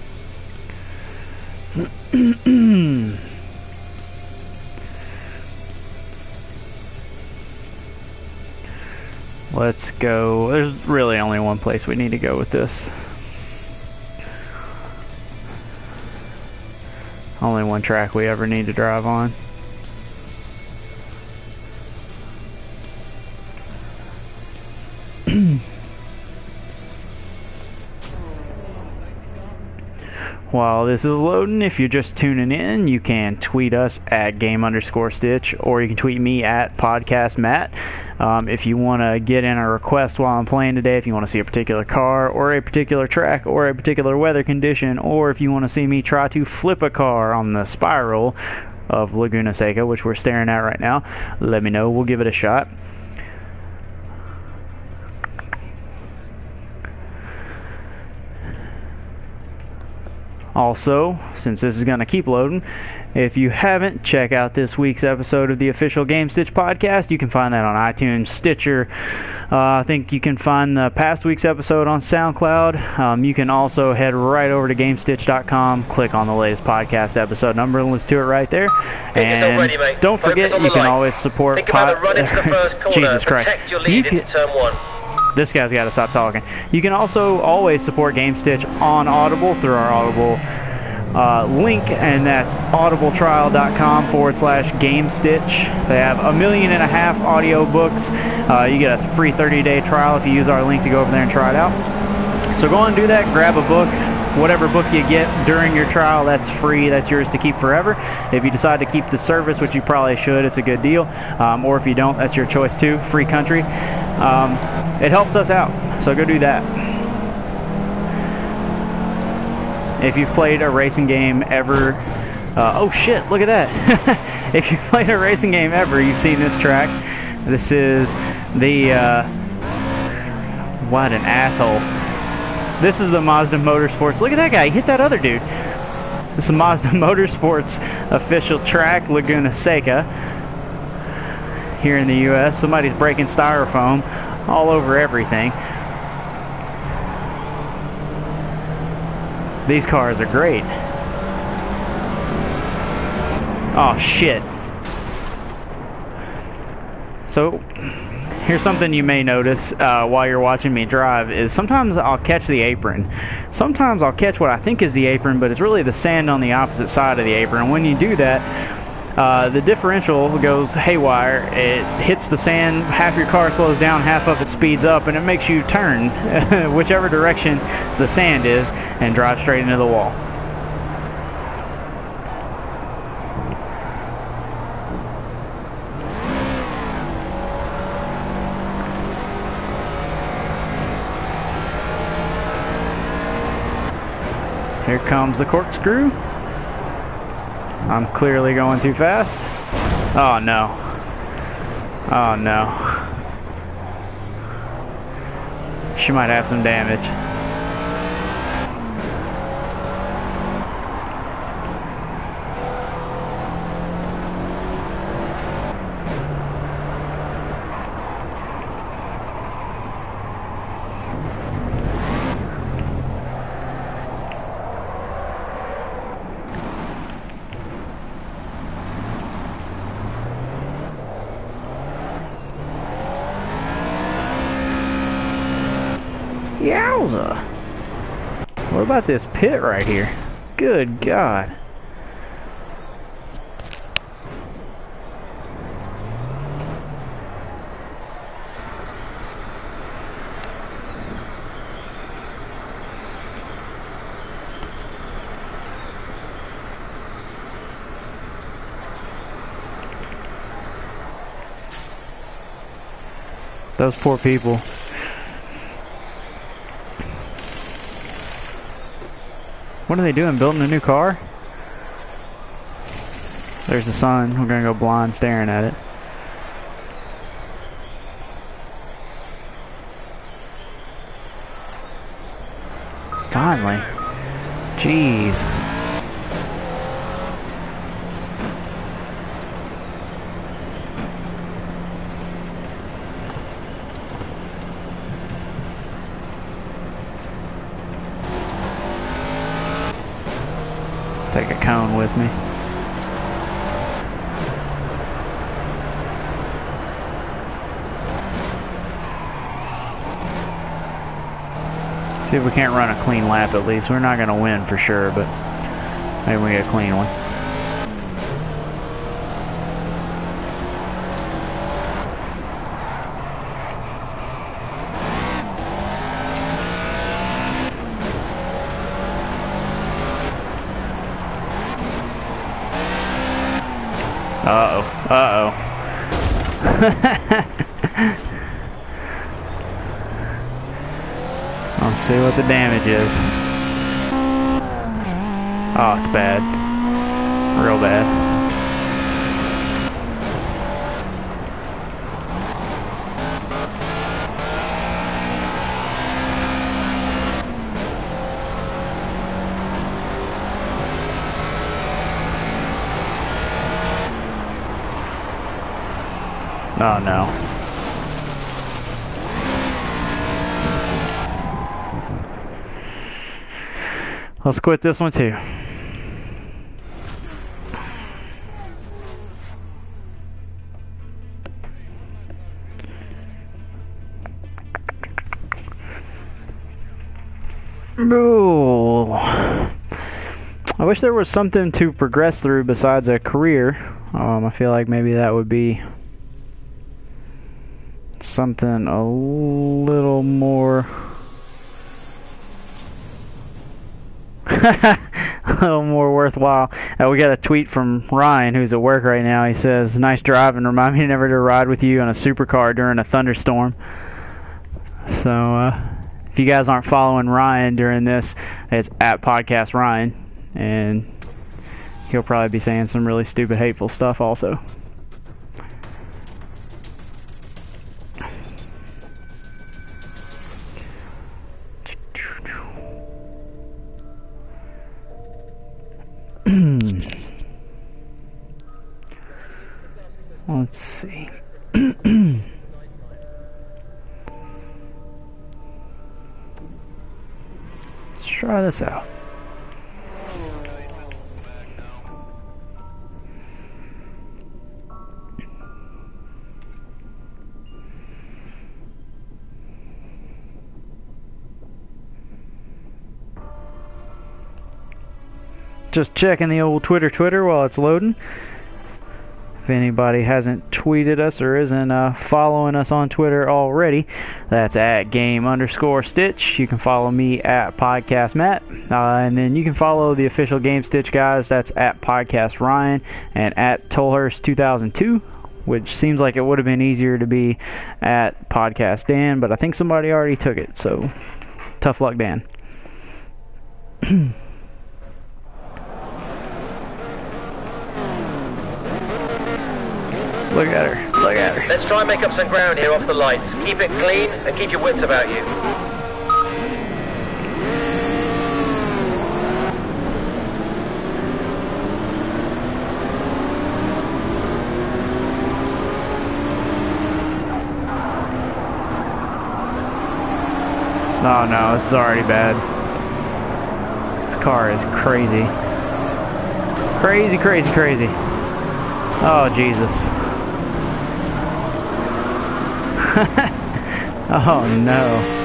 *clears throat* Hmm. Let's go. There's really only one place we need to go with this. Only one track we ever need to drive on. *clears throat* While this is loading, if you're just tuning in, you can tweet us at game underscore stitch, or you can tweet me at podcast Matt. Um, if you want to get in a request while I'm playing today, if you want to see a particular car, or a particular track, or a particular weather condition, or if you want to see me try to flip a car on the spiral of Laguna Seca, which we're staring at right now, let me know. We'll give it a shot. Also, since this is going to keep loading, if you haven't, check out this week's episode of the official Gamestitch podcast. You can find that on iTunes, Stitcher. Uh, I think you can find the past week's episode on SoundCloud. Um, you can also head right over to GameStitch.com, click on the latest podcast episode number, and listen to it right there. And ready, don't Focus forget, you can lights. always support. Think about the pod- run into the first *laughs* corner Jesus Christ! protect your You can- turn one. This guy's got to stop talking. You can also always support Gamestitch on Audible through our Audible uh, link, and that's audibletrial.com forward slash Gamestitch. They have a million and a half audio books. Uh, you get a free 30 day trial if you use our link to go over there and try it out. So go and do that. Grab a book. Whatever book you get during your trial, that's free. That's yours to keep forever. If you decide to keep the service, which you probably should, it's a good deal. Um, or if you don't, that's your choice too. Free country. Um, it helps us out. So go do that. If you've played a racing game ever, uh, oh shit, look at that. *laughs* if you've played a racing game ever, you've seen this track. This is the, uh, what an asshole. This is the Mazda Motorsports. Look at that guy, he hit that other dude. This is Mazda *laughs* Motorsports official track, Laguna Seca. Here in the US, somebody's breaking styrofoam all over everything. These cars are great. Oh shit. So, here's something you may notice uh, while you're watching me drive is sometimes I'll catch the apron. Sometimes I'll catch what I think is the apron, but it's really the sand on the opposite side of the apron. And When you do that, uh, the differential goes haywire. It hits the sand, half your car slows down, half of it speeds up, and it makes you turn *laughs* whichever direction the sand is and drive straight into the wall. Comes the corkscrew. I'm clearly going too fast. Oh no. Oh no. She might have some damage. Yowza! What about this pit right here? Good God. Those poor people. What are they doing? Building a new car? There's the sun. We're gonna go blind staring at it. Finally. Jeez. A cone with me. See if we can't run a clean lap at least. We're not going to win for sure, but maybe we get a clean one. Uh-oh. Uh-oh. Let's see what the damage is. Oh, it's bad. Real bad. Oh no. Let's quit this one too. Ooh. I wish there was something to progress through besides a career. Um, I feel like maybe that would be something a little more *laughs* a little more worthwhile. Uh, we got a tweet from Ryan, who's at work right now. He says, "Nice driving. Remind me never to ride with you in a supercar during a thunderstorm." So, uh, if you guys aren't following Ryan during this, it's at Podcast Ryan, and he'll probably be saying some really stupid, hateful stuff also. Let's see. *clears throat* Let's try this out. Just checking the old Twitter Twitter while it's loading. If anybody hasn't tweeted us or isn't uh, following us on Twitter already, that's at game underscore stitch. You can follow me at podcast Matt, uh, and then you can follow the official Gamestitch guys. That's at podcast Ryan and at Tolhurst 2002. Which seems like it would have been easier to be at podcast Dan, but I think somebody already took it. So tough luck, Dan. *clears throat* Look at her. Look at her. Let's try and make up some ground here off the lights. Keep it clean and keep your wits about you. Oh no, this is already bad. This car is crazy. Crazy, crazy, crazy. Oh, Jesus. *laughs* oh no.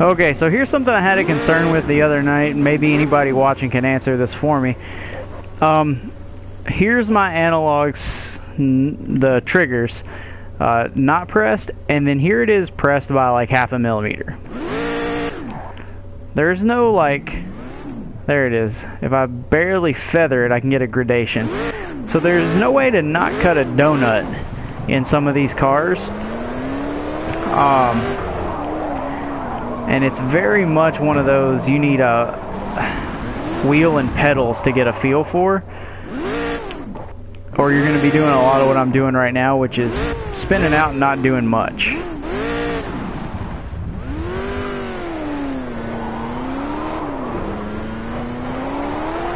Okay, so here's something I had a concern with the other night. and Maybe anybody watching can answer this for me. Um, here's my analogs, the triggers, uh, not pressed, and then here it is pressed by like half a millimeter. There's no like, there it is. If I barely feather it, I can get a gradation. So there's no way to not cut a donut in some of these cars. Um, and it's very much one of those you need a wheel and pedals to get a feel for or you're going to be doing a lot of what I'm doing right now which is spinning out and not doing much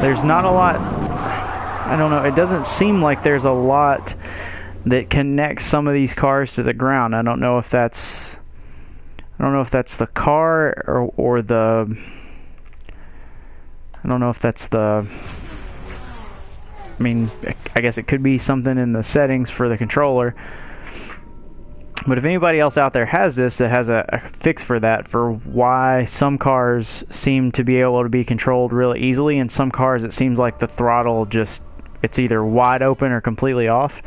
there's not a lot I don't know it doesn't seem like there's a lot that connects some of these cars to the ground I don't know if that's I don't know if that's the car or, or the. I don't know if that's the. I mean, I guess it could be something in the settings for the controller. But if anybody else out there has this that has a, a, fix for that, for why some cars seem to be able to be controlled really easily, and some cars it seems like the throttle just it's either wide open or completely off,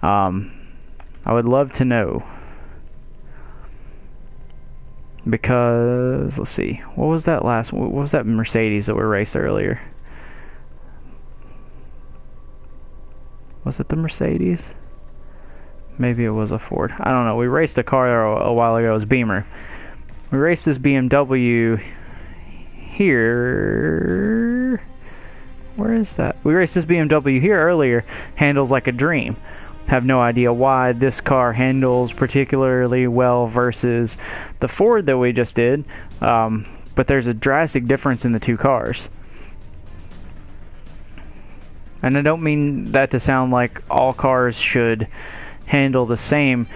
um, I would love to know because let's see what was that last what was that mercedes that we raced earlier was it the mercedes? Maybe it was a ford. I don't know. We raced a car a, a while ago. It was beamer. We raced this bmw here. Where is that? We raced this bmw here earlier. Handles like a dream. Have no idea why this car handles particularly well versus the Ford that we just did. Um, but there's a drastic difference in the two cars. And I don't mean that to sound like all cars should handle the same,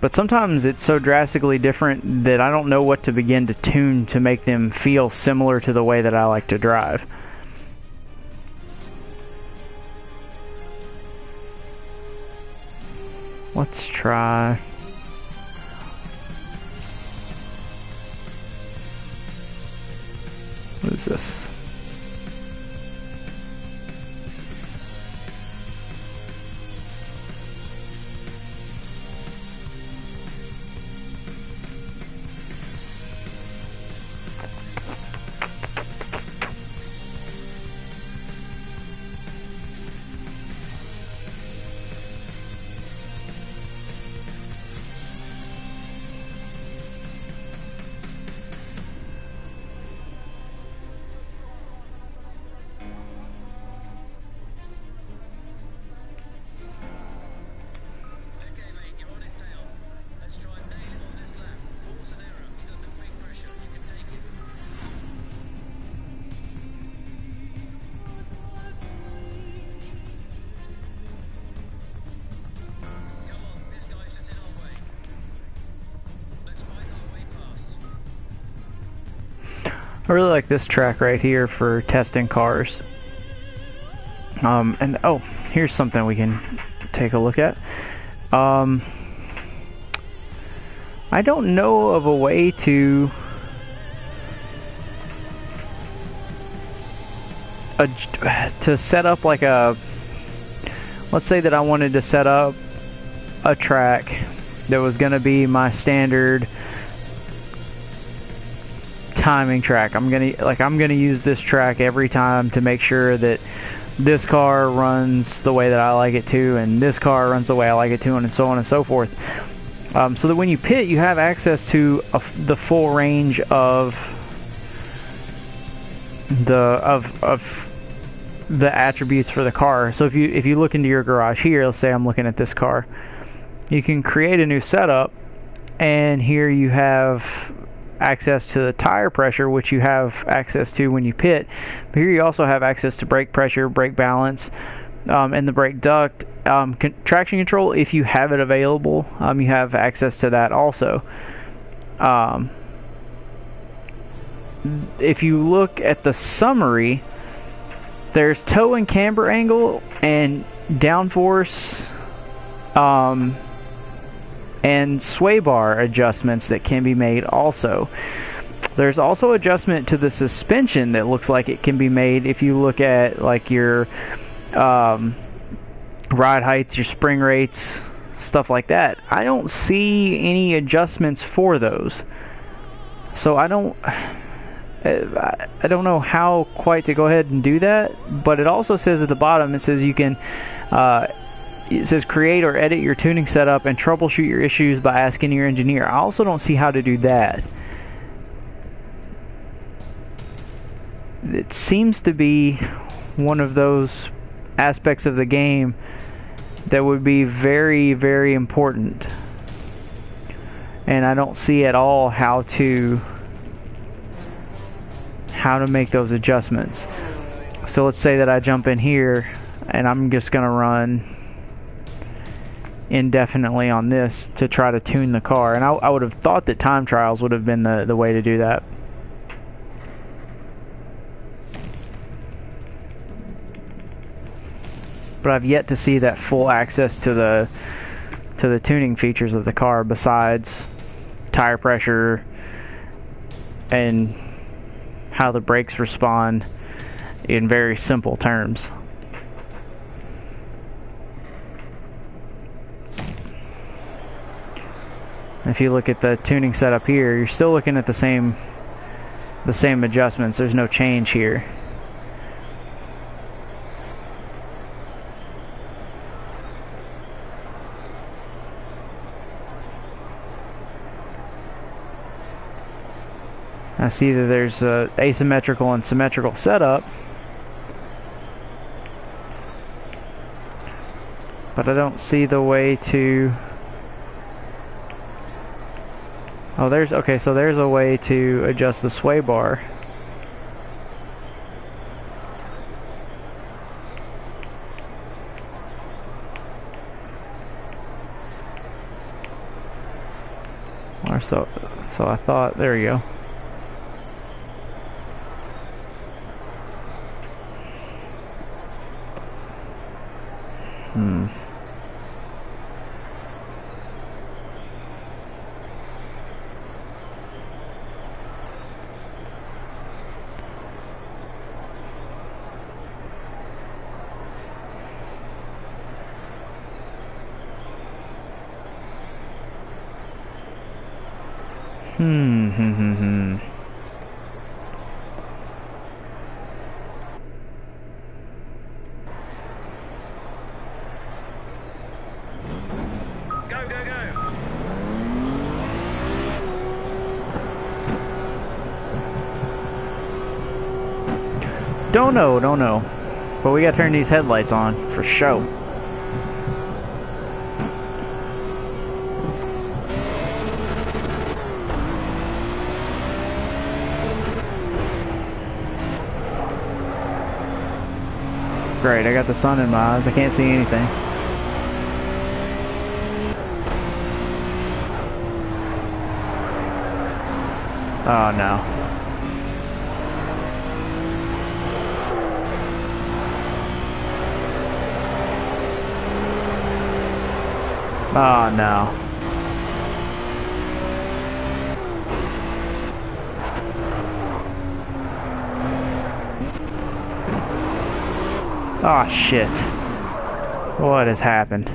but sometimes it's so drastically different that I don't know what to begin to tune to make them feel similar to the way that I like to drive. Let's try. What is this? Really like this track right here for testing cars. Um, and oh, here's something we can take a look at. Um, I don't know of a way to a, to set up like a let's say that I wanted to set up a track that was going to be my standard timing track. I'm going to like I'm to use this track every time to make sure that this car runs the way that I like it to and this car runs the way I like it to and so on and so forth. Um, so that when you pit, you have access to a, the full range of the of of the attributes for the car. So if you if you look into your garage here, let's say I'm looking at this car, you can create a new setup, and here you have access to the tire pressure, which you have access to when you pit. But here you also have access to brake pressure, brake balance, um, and the brake duct. Um, con- traction control, if you have it available, um, you have access to that also. Um, if you look at the summary, there's toe and camber angle and downforce um, and sway bar adjustments that can be made also. There's also adjustment to the suspension that looks like it can be made if you look at like your um, ride heights, your spring rates, stuff like that. I don't see any adjustments for those. So I don't *sighs* I don't know how quite to go ahead and do that, but it also says at the bottom it says you can uh, it says create or edit your tuning setup and troubleshoot your issues by asking your engineer. I also don't see how to do that. It seems to be one of those aspects of the game that would be very, very important. And I don't see at all how to how to make those adjustments. So let's say that I jump in here and I'm just going to run indefinitely on this to try to tune the car. And I, I would have thought that time trials would have been the, the way to do that. But I've yet to see that full access to the to the tuning features of the car besides tire pressure and how the brakes respond in very simple terms. If you look at the tuning setup here, you're still looking at the same the same adjustments. There's no change here. I see that there's a asymmetrical and symmetrical setup. But I don't see the way to... Oh, there's... Okay, so there's a way to adjust the sway bar. Or so... So I thought... There you go. Hmm. Hmm, hmm, hmm. Don't know, don't know. But we gotta turn these headlights on for show. great. I got the sun in my eyes. I can't see anything. Oh, no. Oh, no. Oh shit. What has happened?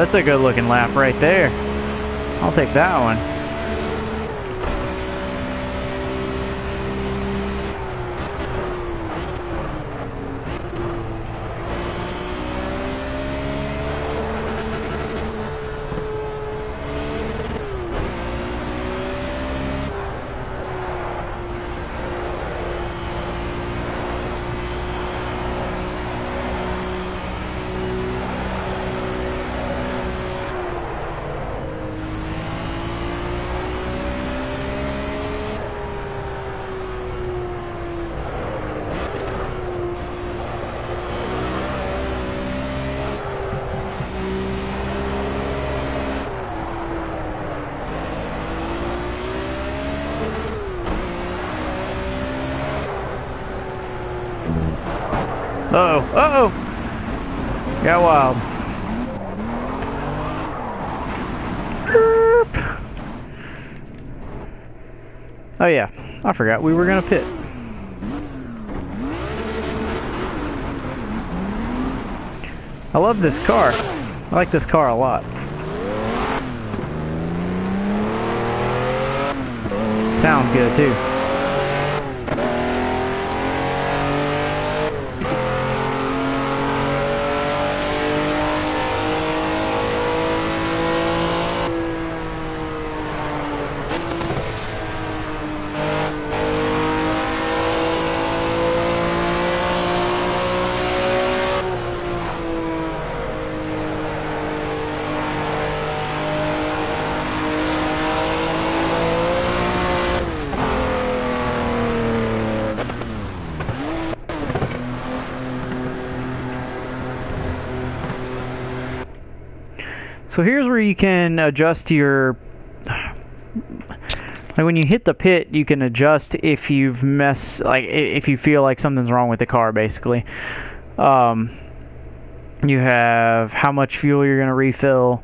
That's a good looking lap right there. I'll take that one. Uh-oh, uh-oh! Got wild. Erp. Oh yeah, I forgot we were gonna pit. I love this car. I like this car a lot. Sounds good too. So here's where you can adjust your like when you hit the pit, you can adjust if you've mess like if you feel like something's wrong with the car basically. Um, you have how much fuel you're going to refill.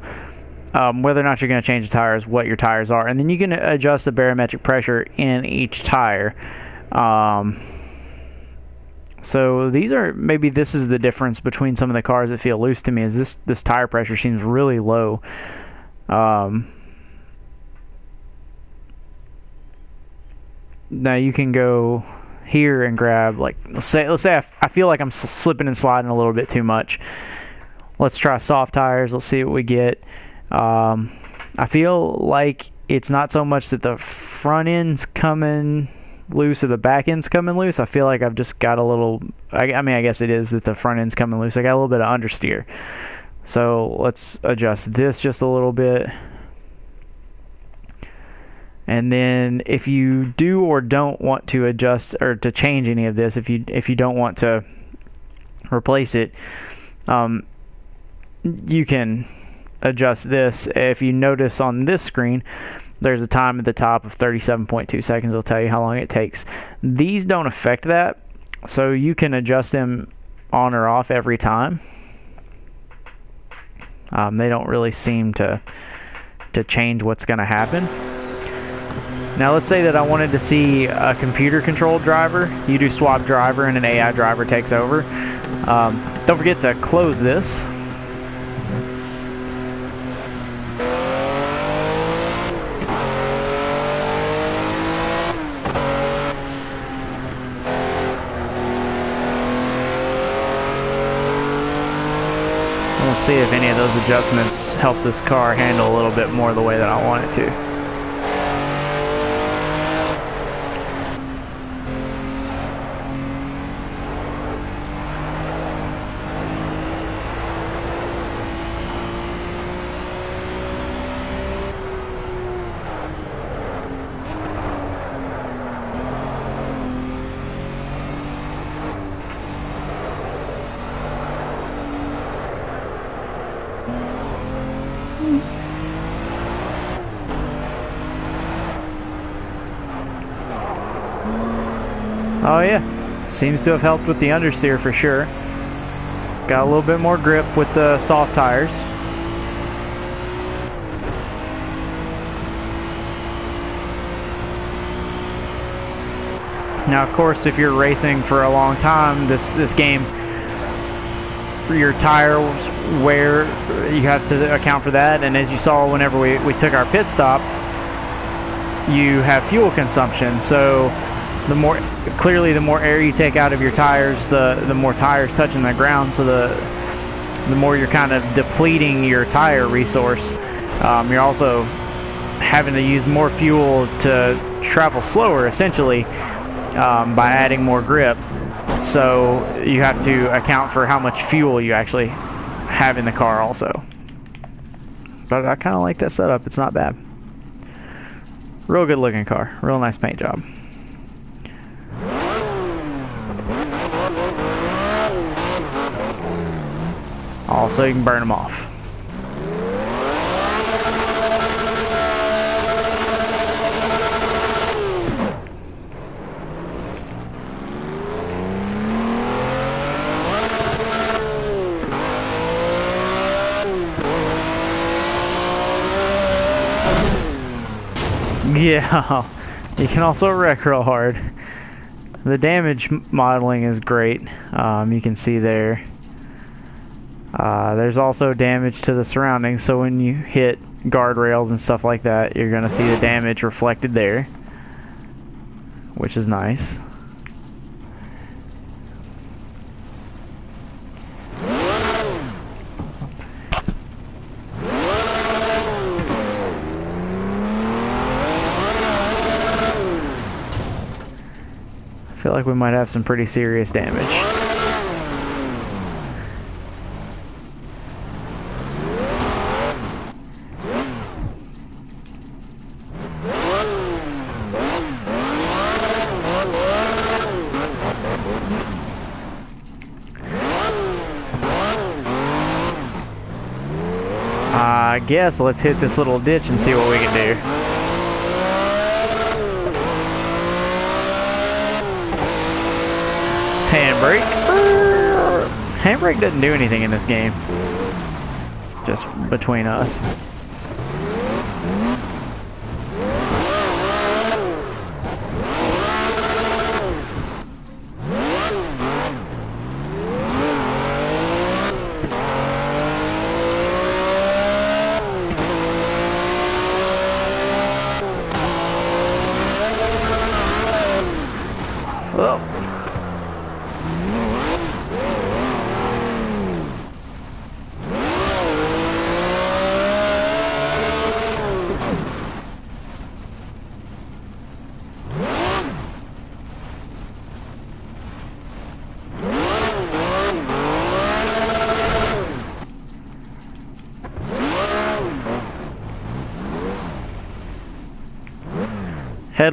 um, whether or not you're going to change the tires, what your tires are, and then you can adjust the barometric pressure in each tire. Um, so these are maybe this is the difference between some of the cars that feel loose to me is this this tire pressure seems really low. Um, now you can go here and grab like let's say let's say I, I feel like I'm slipping and sliding a little bit too much. Let's try soft tires. Let's see what we get. Um, I feel like it's not so much that the front end's coming loose or the back end's coming loose. I feel like I've just got a little. I, I mean, I guess it is that the front end's coming loose. I got a little bit of understeer. So let's adjust this just a little bit. And then if you do or don't want to adjust or to change any of this, if you if you don't want to replace it, um, you can adjust this. If you notice on this screen, there's a time at the top of 37.2 seconds. It'll tell you how long it takes. These don't affect that, so you can adjust them on or off every time. Um, they don't really seem to to change what's going to happen. Now let's say that I wanted to see a computer controlled driver. You do swap driver and an AI driver takes over. Um, don't forget to close this. See if any of those adjustments help this car handle a little bit more the way that I want it to. Oh yeah, seems to have helped with the understeer for sure. Got a little bit more grip with the soft tires. Now, of course, if you're racing for a long time, this this game, your tires wear, you have to account for that. And as you saw, whenever we, we took our pit stop, you have fuel consumption. So the more clearly the more air you take out of your tires the the more tires touching the ground so the the more you're kind of depleting your tire resource um, you're also having to use more fuel to travel slower essentially um, by adding more grip so you have to account for how much fuel you actually have in the car also. But I kind of like that setup it's not bad. Real good looking car real nice paint job. Also, you can burn them off. *laughs* Yeah, you can also wreck real hard. The damage modeling is great. Um, you can see there. Uh, there's also damage to the surroundings, so when you hit guardrails and stuff like that, you're going to see the damage reflected there, which is nice. Feel like we might have some pretty serious damage. I guess let's hit this little ditch and see what we can do. Handbrake. Handbrake doesn't do anything in this game. Just between us.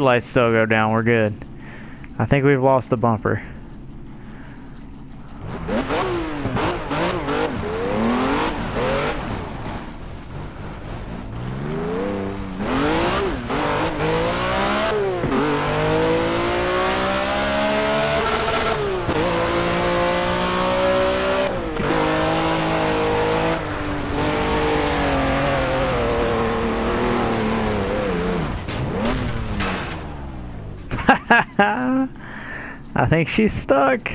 Headlights still go down, we're good. I think we've lost the bumper. Think she's stuck.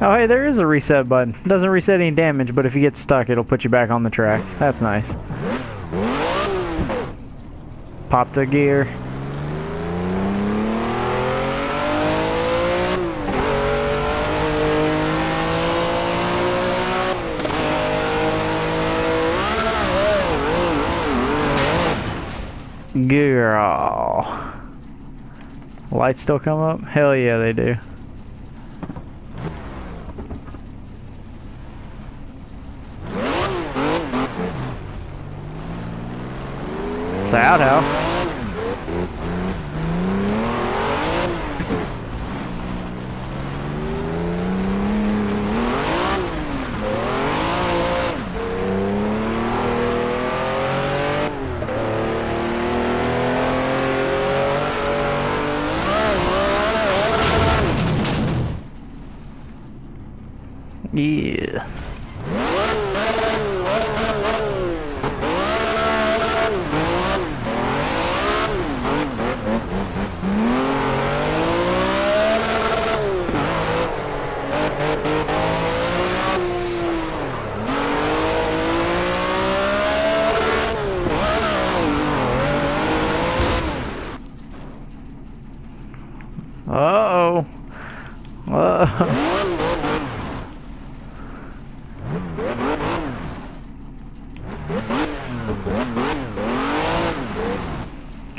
Oh, hey, there is a reset button. It doesn't reset any damage, but if you get stuck, it'll put you back on the track. That's nice. Pop the gear. Girl. Lights still come up? Hell yeah, they do. It's an outhouse.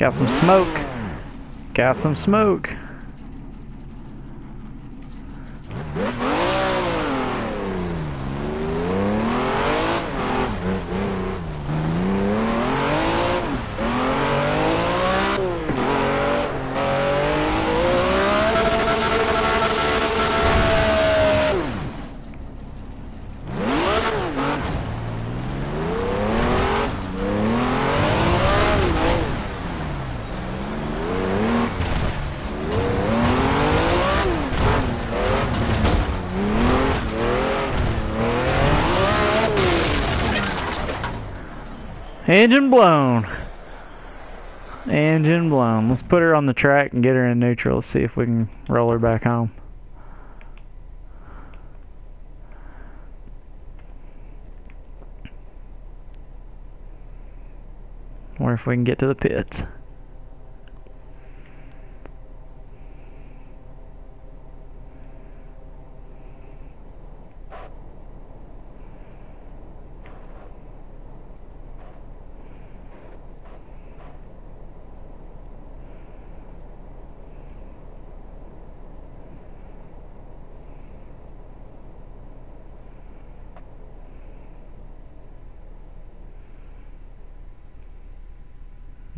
Got some smoke. Got some smoke. Engine blown. Engine blown. Let's put her on the track and get her in neutral. Let's see if we can roll her back home. Or if we can get to the pits.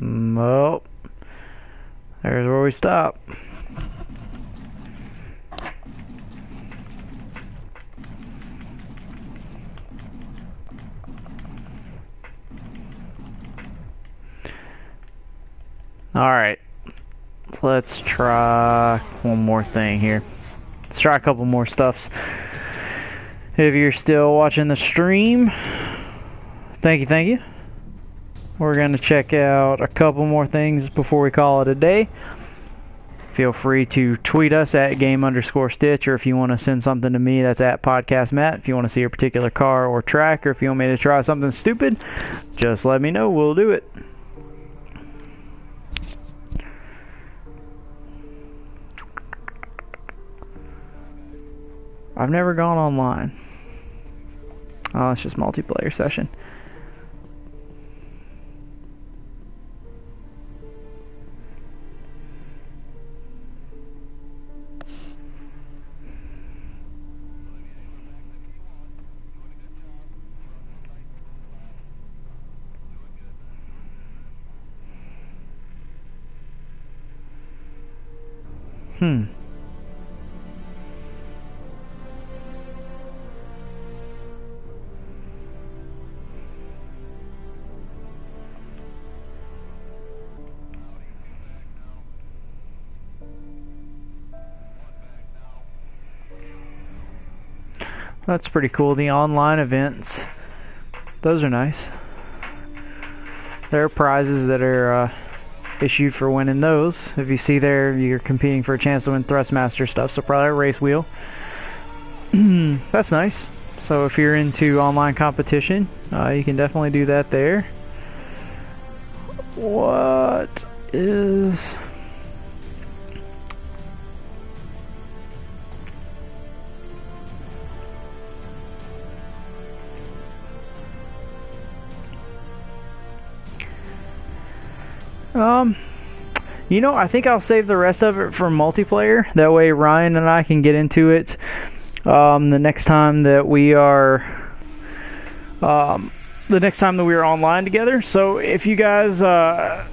Well, there's where we stop. Alright, so let's try one more thing here. Let's try a couple more stuffs. If you're still watching the stream, thank you, thank you. We're going to check out a couple more things before we call it a day. Feel free to tweet us at game underscore stitch, or if you want to send something to me, that's at podcast Matt. If you want to see a particular car or track, or if you want me to try something stupid, just let me know. We'll do it. I've never gone online. Oh, it's just multiplayer session. That's pretty cool. The online events, those are nice. There are prizes that are uh, issued for winning those. If you see there, you're competing for a chance to win Thrustmaster stuff, so probably a race wheel. *clears throat* That's nice. So if you're into online competition, uh, you can definitely do that there. What is... Um, you know, I think I'll save the rest of it for multiplayer. That way, Ryan and I can get into it um, the next time that we are. Um, the next time that we are online together. So if you guys. Uh,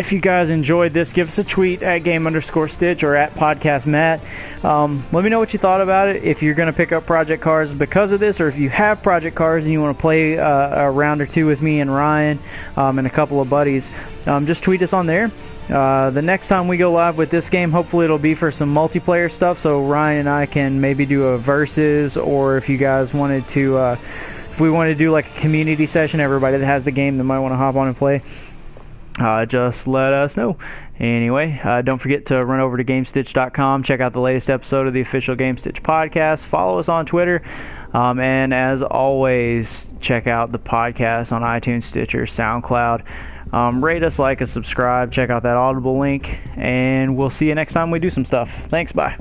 if you guys enjoyed this, give us a tweet at game underscore stitch or at podcast Matt. Um, let me know what you thought about it. If you're going to pick up Project Cars because of this, or if you have Project Cars and you want to play uh, a round or two with me and Ryan um, and a couple of buddies, um, just tweet us on there. Uh, the next time we go live with this game, hopefully it'll be for some multiplayer stuff, so Ryan and I can maybe do a versus, or if you guys wanted to, uh, if we wanted to do like a community session, everybody that has the game that might want to hop on and play uh, just let us know. Anyway, uh, don't forget to run over to GameStitch.com, check out the latest episode of the official GameStitch podcast, follow us on Twitter, um, and as always, check out the podcast on iTunes, Stitcher, SoundCloud. Um, rate us, like us, subscribe, check out that Audible link, and we'll see you next time we do some stuff. Thanks, bye.